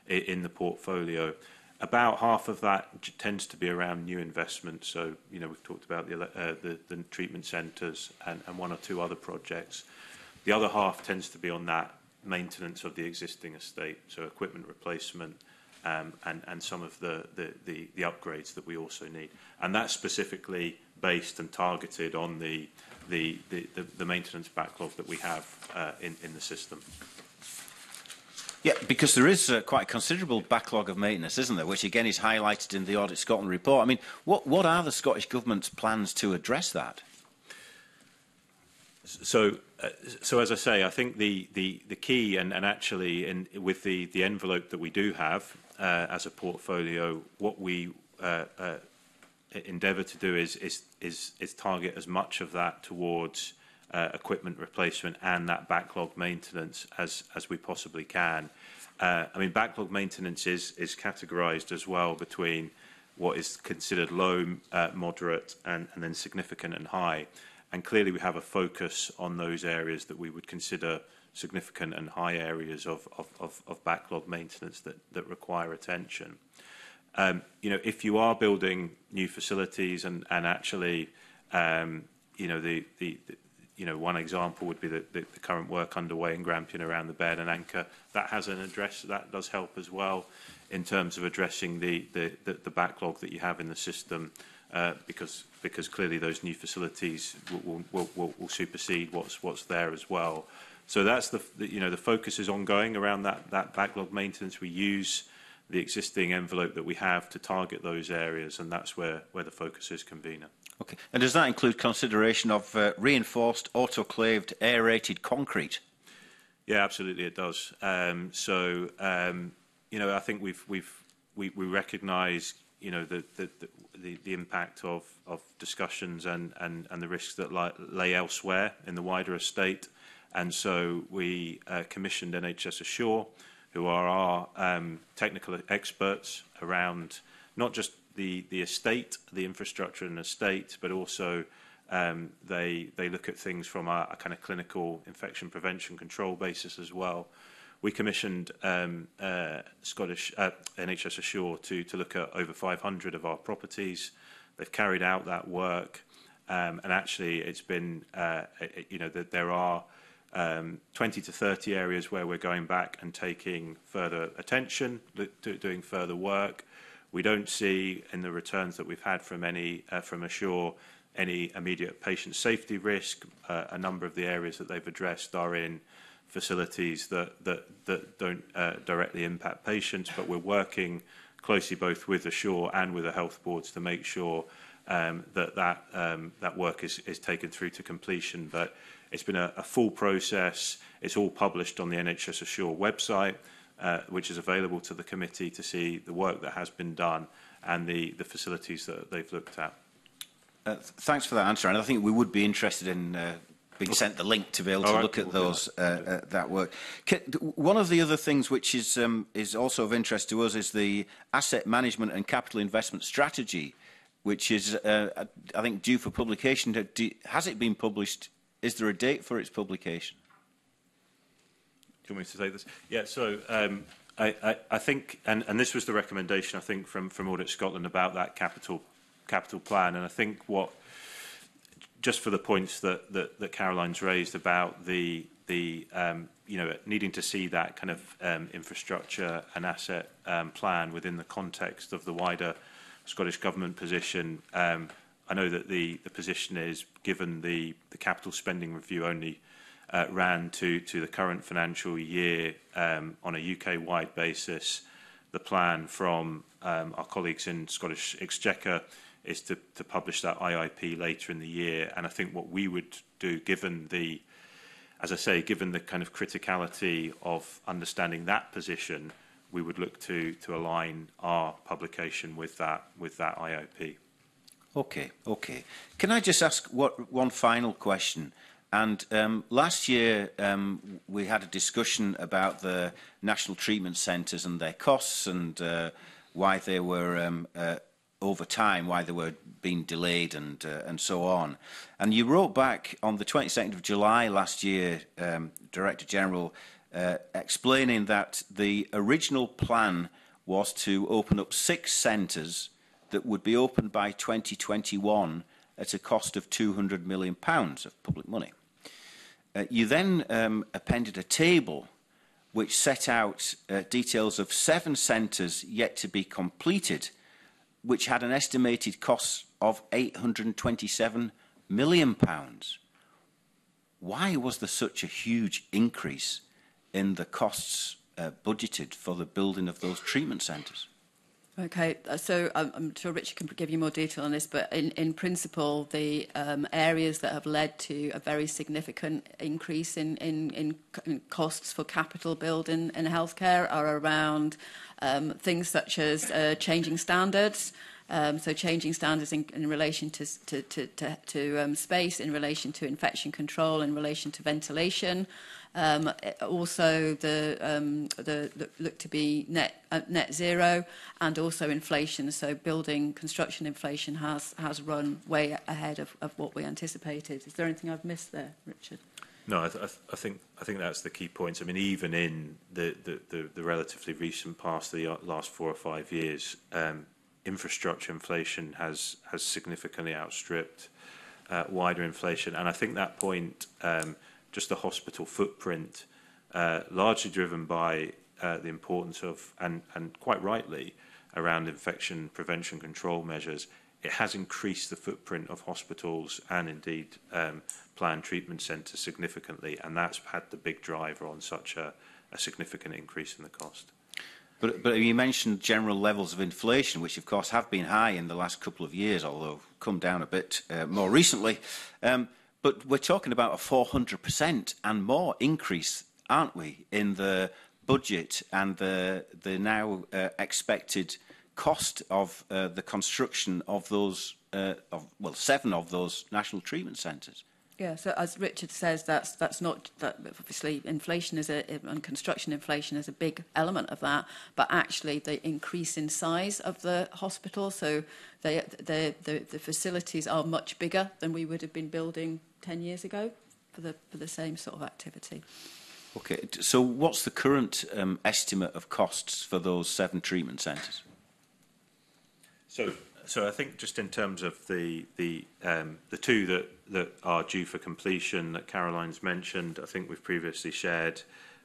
in, in the portfolio. About half of that tends to be around new investment. So, you know, we've talked about the, uh, the, the treatment centres and, and one or two other projects. The other half tends to be on that maintenance of the existing estate, so equipment replacement um, and, and some of the, the, the, the upgrades that we also need. And that's specifically based and targeted on the, the, the, the, the maintenance backlog that we have uh, in, in the system. Yeah, because there is a uh, quite a considerable backlog of maintenance, isn't there, which again is highlighted in the Audit Scotland report. I mean, what, what are the Scottish Government's plans to address that? So, uh, so as I say, I think the, the, the key, and, and actually in, with the, the envelope that we do have uh, as a portfolio, what we uh, uh, e-, endeavour to do is, is, is, is target as much of that towards uh, Uh, equipment replacement and that backlog maintenance as, as we possibly can. Uh, I mean, backlog maintenance is, is categorized as well between what is considered low, uh, moderate, and, and then significant and high. And clearly we have a focus on those areas that we would consider significant and high areas of, of, of, of backlog maintenance that, that require attention. Um, you know, if you are building new facilities and, and actually, um, you know, the, the, you know, one example would be the, the, the current work underway in Grampian around the bed and anchor. That has an address, that does help as well in terms of addressing the, the, the, the backlog that you have in the system uh, because, because clearly those new facilities will, will, will, will supersede what's, what's there as well. So that's the, the, you know, the focus is ongoing around that, that backlog maintenance. We use the existing envelope that we have to target those areas and that's where, where the focus is, convener. Okay. And does that include consideration of uh, reinforced, autoclaved, aerated concrete? Yeah, absolutely, it does. Um, so, um, you know, I think we've we've we, we recognise, you know, the the, the the impact of of discussions and and and the risks that lie, lay elsewhere in the wider estate, and so we uh, commissioned NHS Assure, who are our um, technical experts around not just the, the estate, the infrastructure and estate, but also um, they, they look at things from a, a kind of clinical infection prevention control basis as well. We commissioned um, uh, Scottish uh, NHS Assure to, to look at over 500 of our properties. They've carried out that work, um, and actually, it's been uh, it, you know that there are um, 20 to 30 areas where we're going back and taking further attention, do, doing further work. We don't see in the returns that we've had from any uh, from Assure any immediate patient safety risk. Uh, a number of the areas that they've addressed are in facilities that that that don't uh, directly impact patients, but we're working closely both with Assure and with the health boards to make sure um, that that um, that work is is taken through to completion. But it's been a, a full process. It's all published on the NHS Assure website uh, which is available to the committee to see the work that has been done and the, the facilities that they've looked at. Uh, th thanks for that answer, and I think we would be interested in uh, being sent the link to be able All to right, look at those uh, uh, that work. Can, one of the other things which is um, is also of interest to us is the asset management and capital investment strategy, which is uh, I think due for publication. Has it been published? Is there a date for its publication? Do you want me to say this? Yeah, so um, I, I, I think, and, and this was the recommendation, I think, from, from Audit Scotland about that capital capital plan. And I think what, just for the points that, that, that Caroline's raised about the, the um, you know, needing to see that kind of um, infrastructure and asset um, plan within the context of the wider Scottish Government position. Um, I know that the, the position is, given the, the capital spending review only uh, ran to, to the current financial year um, on a UK-wide basis. The plan from um, our colleagues in Scottish Exchequer is to, to publish that IIP later in the year. And I think what we would do, given the, as I say, given the kind of criticality of understanding that position, we would look to to align our publication with that with that IIP. Okay, okay. Can I just ask what one final question? And um, last year, um, we had a discussion about the national treatment centres and their costs and uh, why they were, um, uh, over time, why they were being delayed and, uh, and so on. And you wrote back on the 22nd of July last year, um, Director General, uh, explaining that the original plan was to open up six centres that would be opened by 2021 at a cost of £200 million pounds of public money. Uh, you then um, appended a table which set out uh, details of seven centres yet to be completed, which had an estimated cost of £827 million. pounds. Why was there such a huge increase in the costs uh, budgeted for the building of those treatment centres? Okay, uh, so I'm, um, I'm sure Richard can give you more detail on this, but in, in principle, the um, areas that have led to a very significant increase in, in, in, in costs for capital building in healthcare are around um, things such as uh, changing standards, Um, so changing standards in, in relation to, to, to, to, to um, space, in relation to infection control, in relation to ventilation, um, e, also the, um, the look, look to be net, uh, net zero and also inflation. So building construction inflation has, has run way ahead of, of what we anticipated. Is there anything I've missed there, Richard? No, I, th I, th I think I think that's the key point. I mean, even in the the, the, the relatively recent past, the uh, last four or five years, um, infrastructure inflation has has significantly outstripped uh, wider inflation, and I think that point um, just the hospital footprint, uh, largely driven by uh, the importance of, and, and quite rightly, around infection prevention control measures, it has increased the footprint of hospitals and indeed um, planned treatment centres significantly, and that's had the big driver on such a, a significant increase in the cost. But, but you mentioned general levels of inflation, which of course have been high in the last couple of years, although come down a bit uh, more recently. Um, But we're talking about a 400% and more increase, aren't we, in the budget and the, the now uh, expected cost of uh, the construction of those, uh, of, well, seven of those national treatment centres. Yeah, so as Richard says, that's that's not that obviously inflation is a and construction inflation is a big element of that, but actually the increase in size of the hospital, so they the the, the facilities are much bigger than we would have been building ten years ago for the for the same sort of activity. Okay, so what's the current um, estimate of costs for those seven treatment centres? So so I think just in terms of the the um, the two that that are due for completion that Caroline's mentioned, I think we've previously shared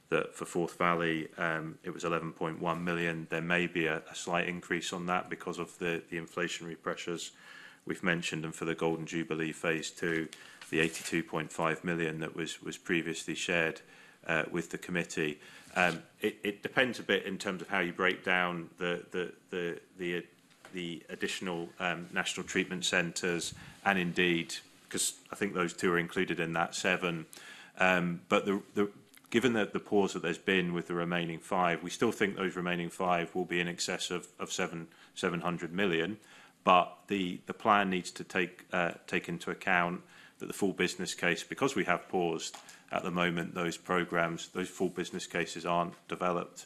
that for Fourth Valley um, it was 11.1 million. There may be a, a slight increase on that because of the the inflationary pressures we've mentioned, and for the Golden Jubilee Phase Two, the 82.5 million that was was previously shared uh, with the committee. Um, it, it depends a bit in terms of how you break down the the the the the additional um, national treatment centres, and indeed, because I think those two are included in that seven. Um, but the, the, given the, the pause that there's been with the remaining five, we still think those remaining five will be in excess of, of seven, 700 million. But the, the plan needs to take, uh, take into account that the full business case, because we have paused at the moment those programs, those full business cases aren't developed.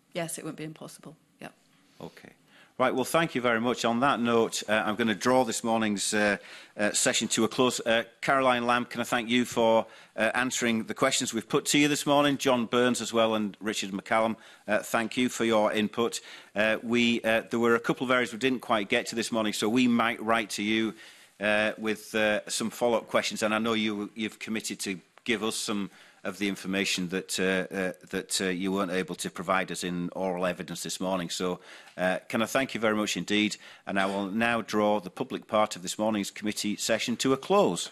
Yes, it wouldn't be impossible. Okay. Right, well, thank you very much. On that note, uh, I'm going to draw this morning's uh, uh, session to a close. Uh, Caroline Lamb, can I thank you for uh, answering the questions we've put to you this morning, John Burns as well, and Richard McCallum. Uh, thank you for your input. Uh, we, uh, there were a couple of areas we didn't quite get to this morning, so we might write to you uh, with uh, some follow-up questions, and I know you, you've committed to give us some questions of the information that uh, uh, that uh, you weren't able to provide us in oral evidence this morning. So uh, can I thank you very much indeed, and I will now draw the public part of this morning's committee session to a close.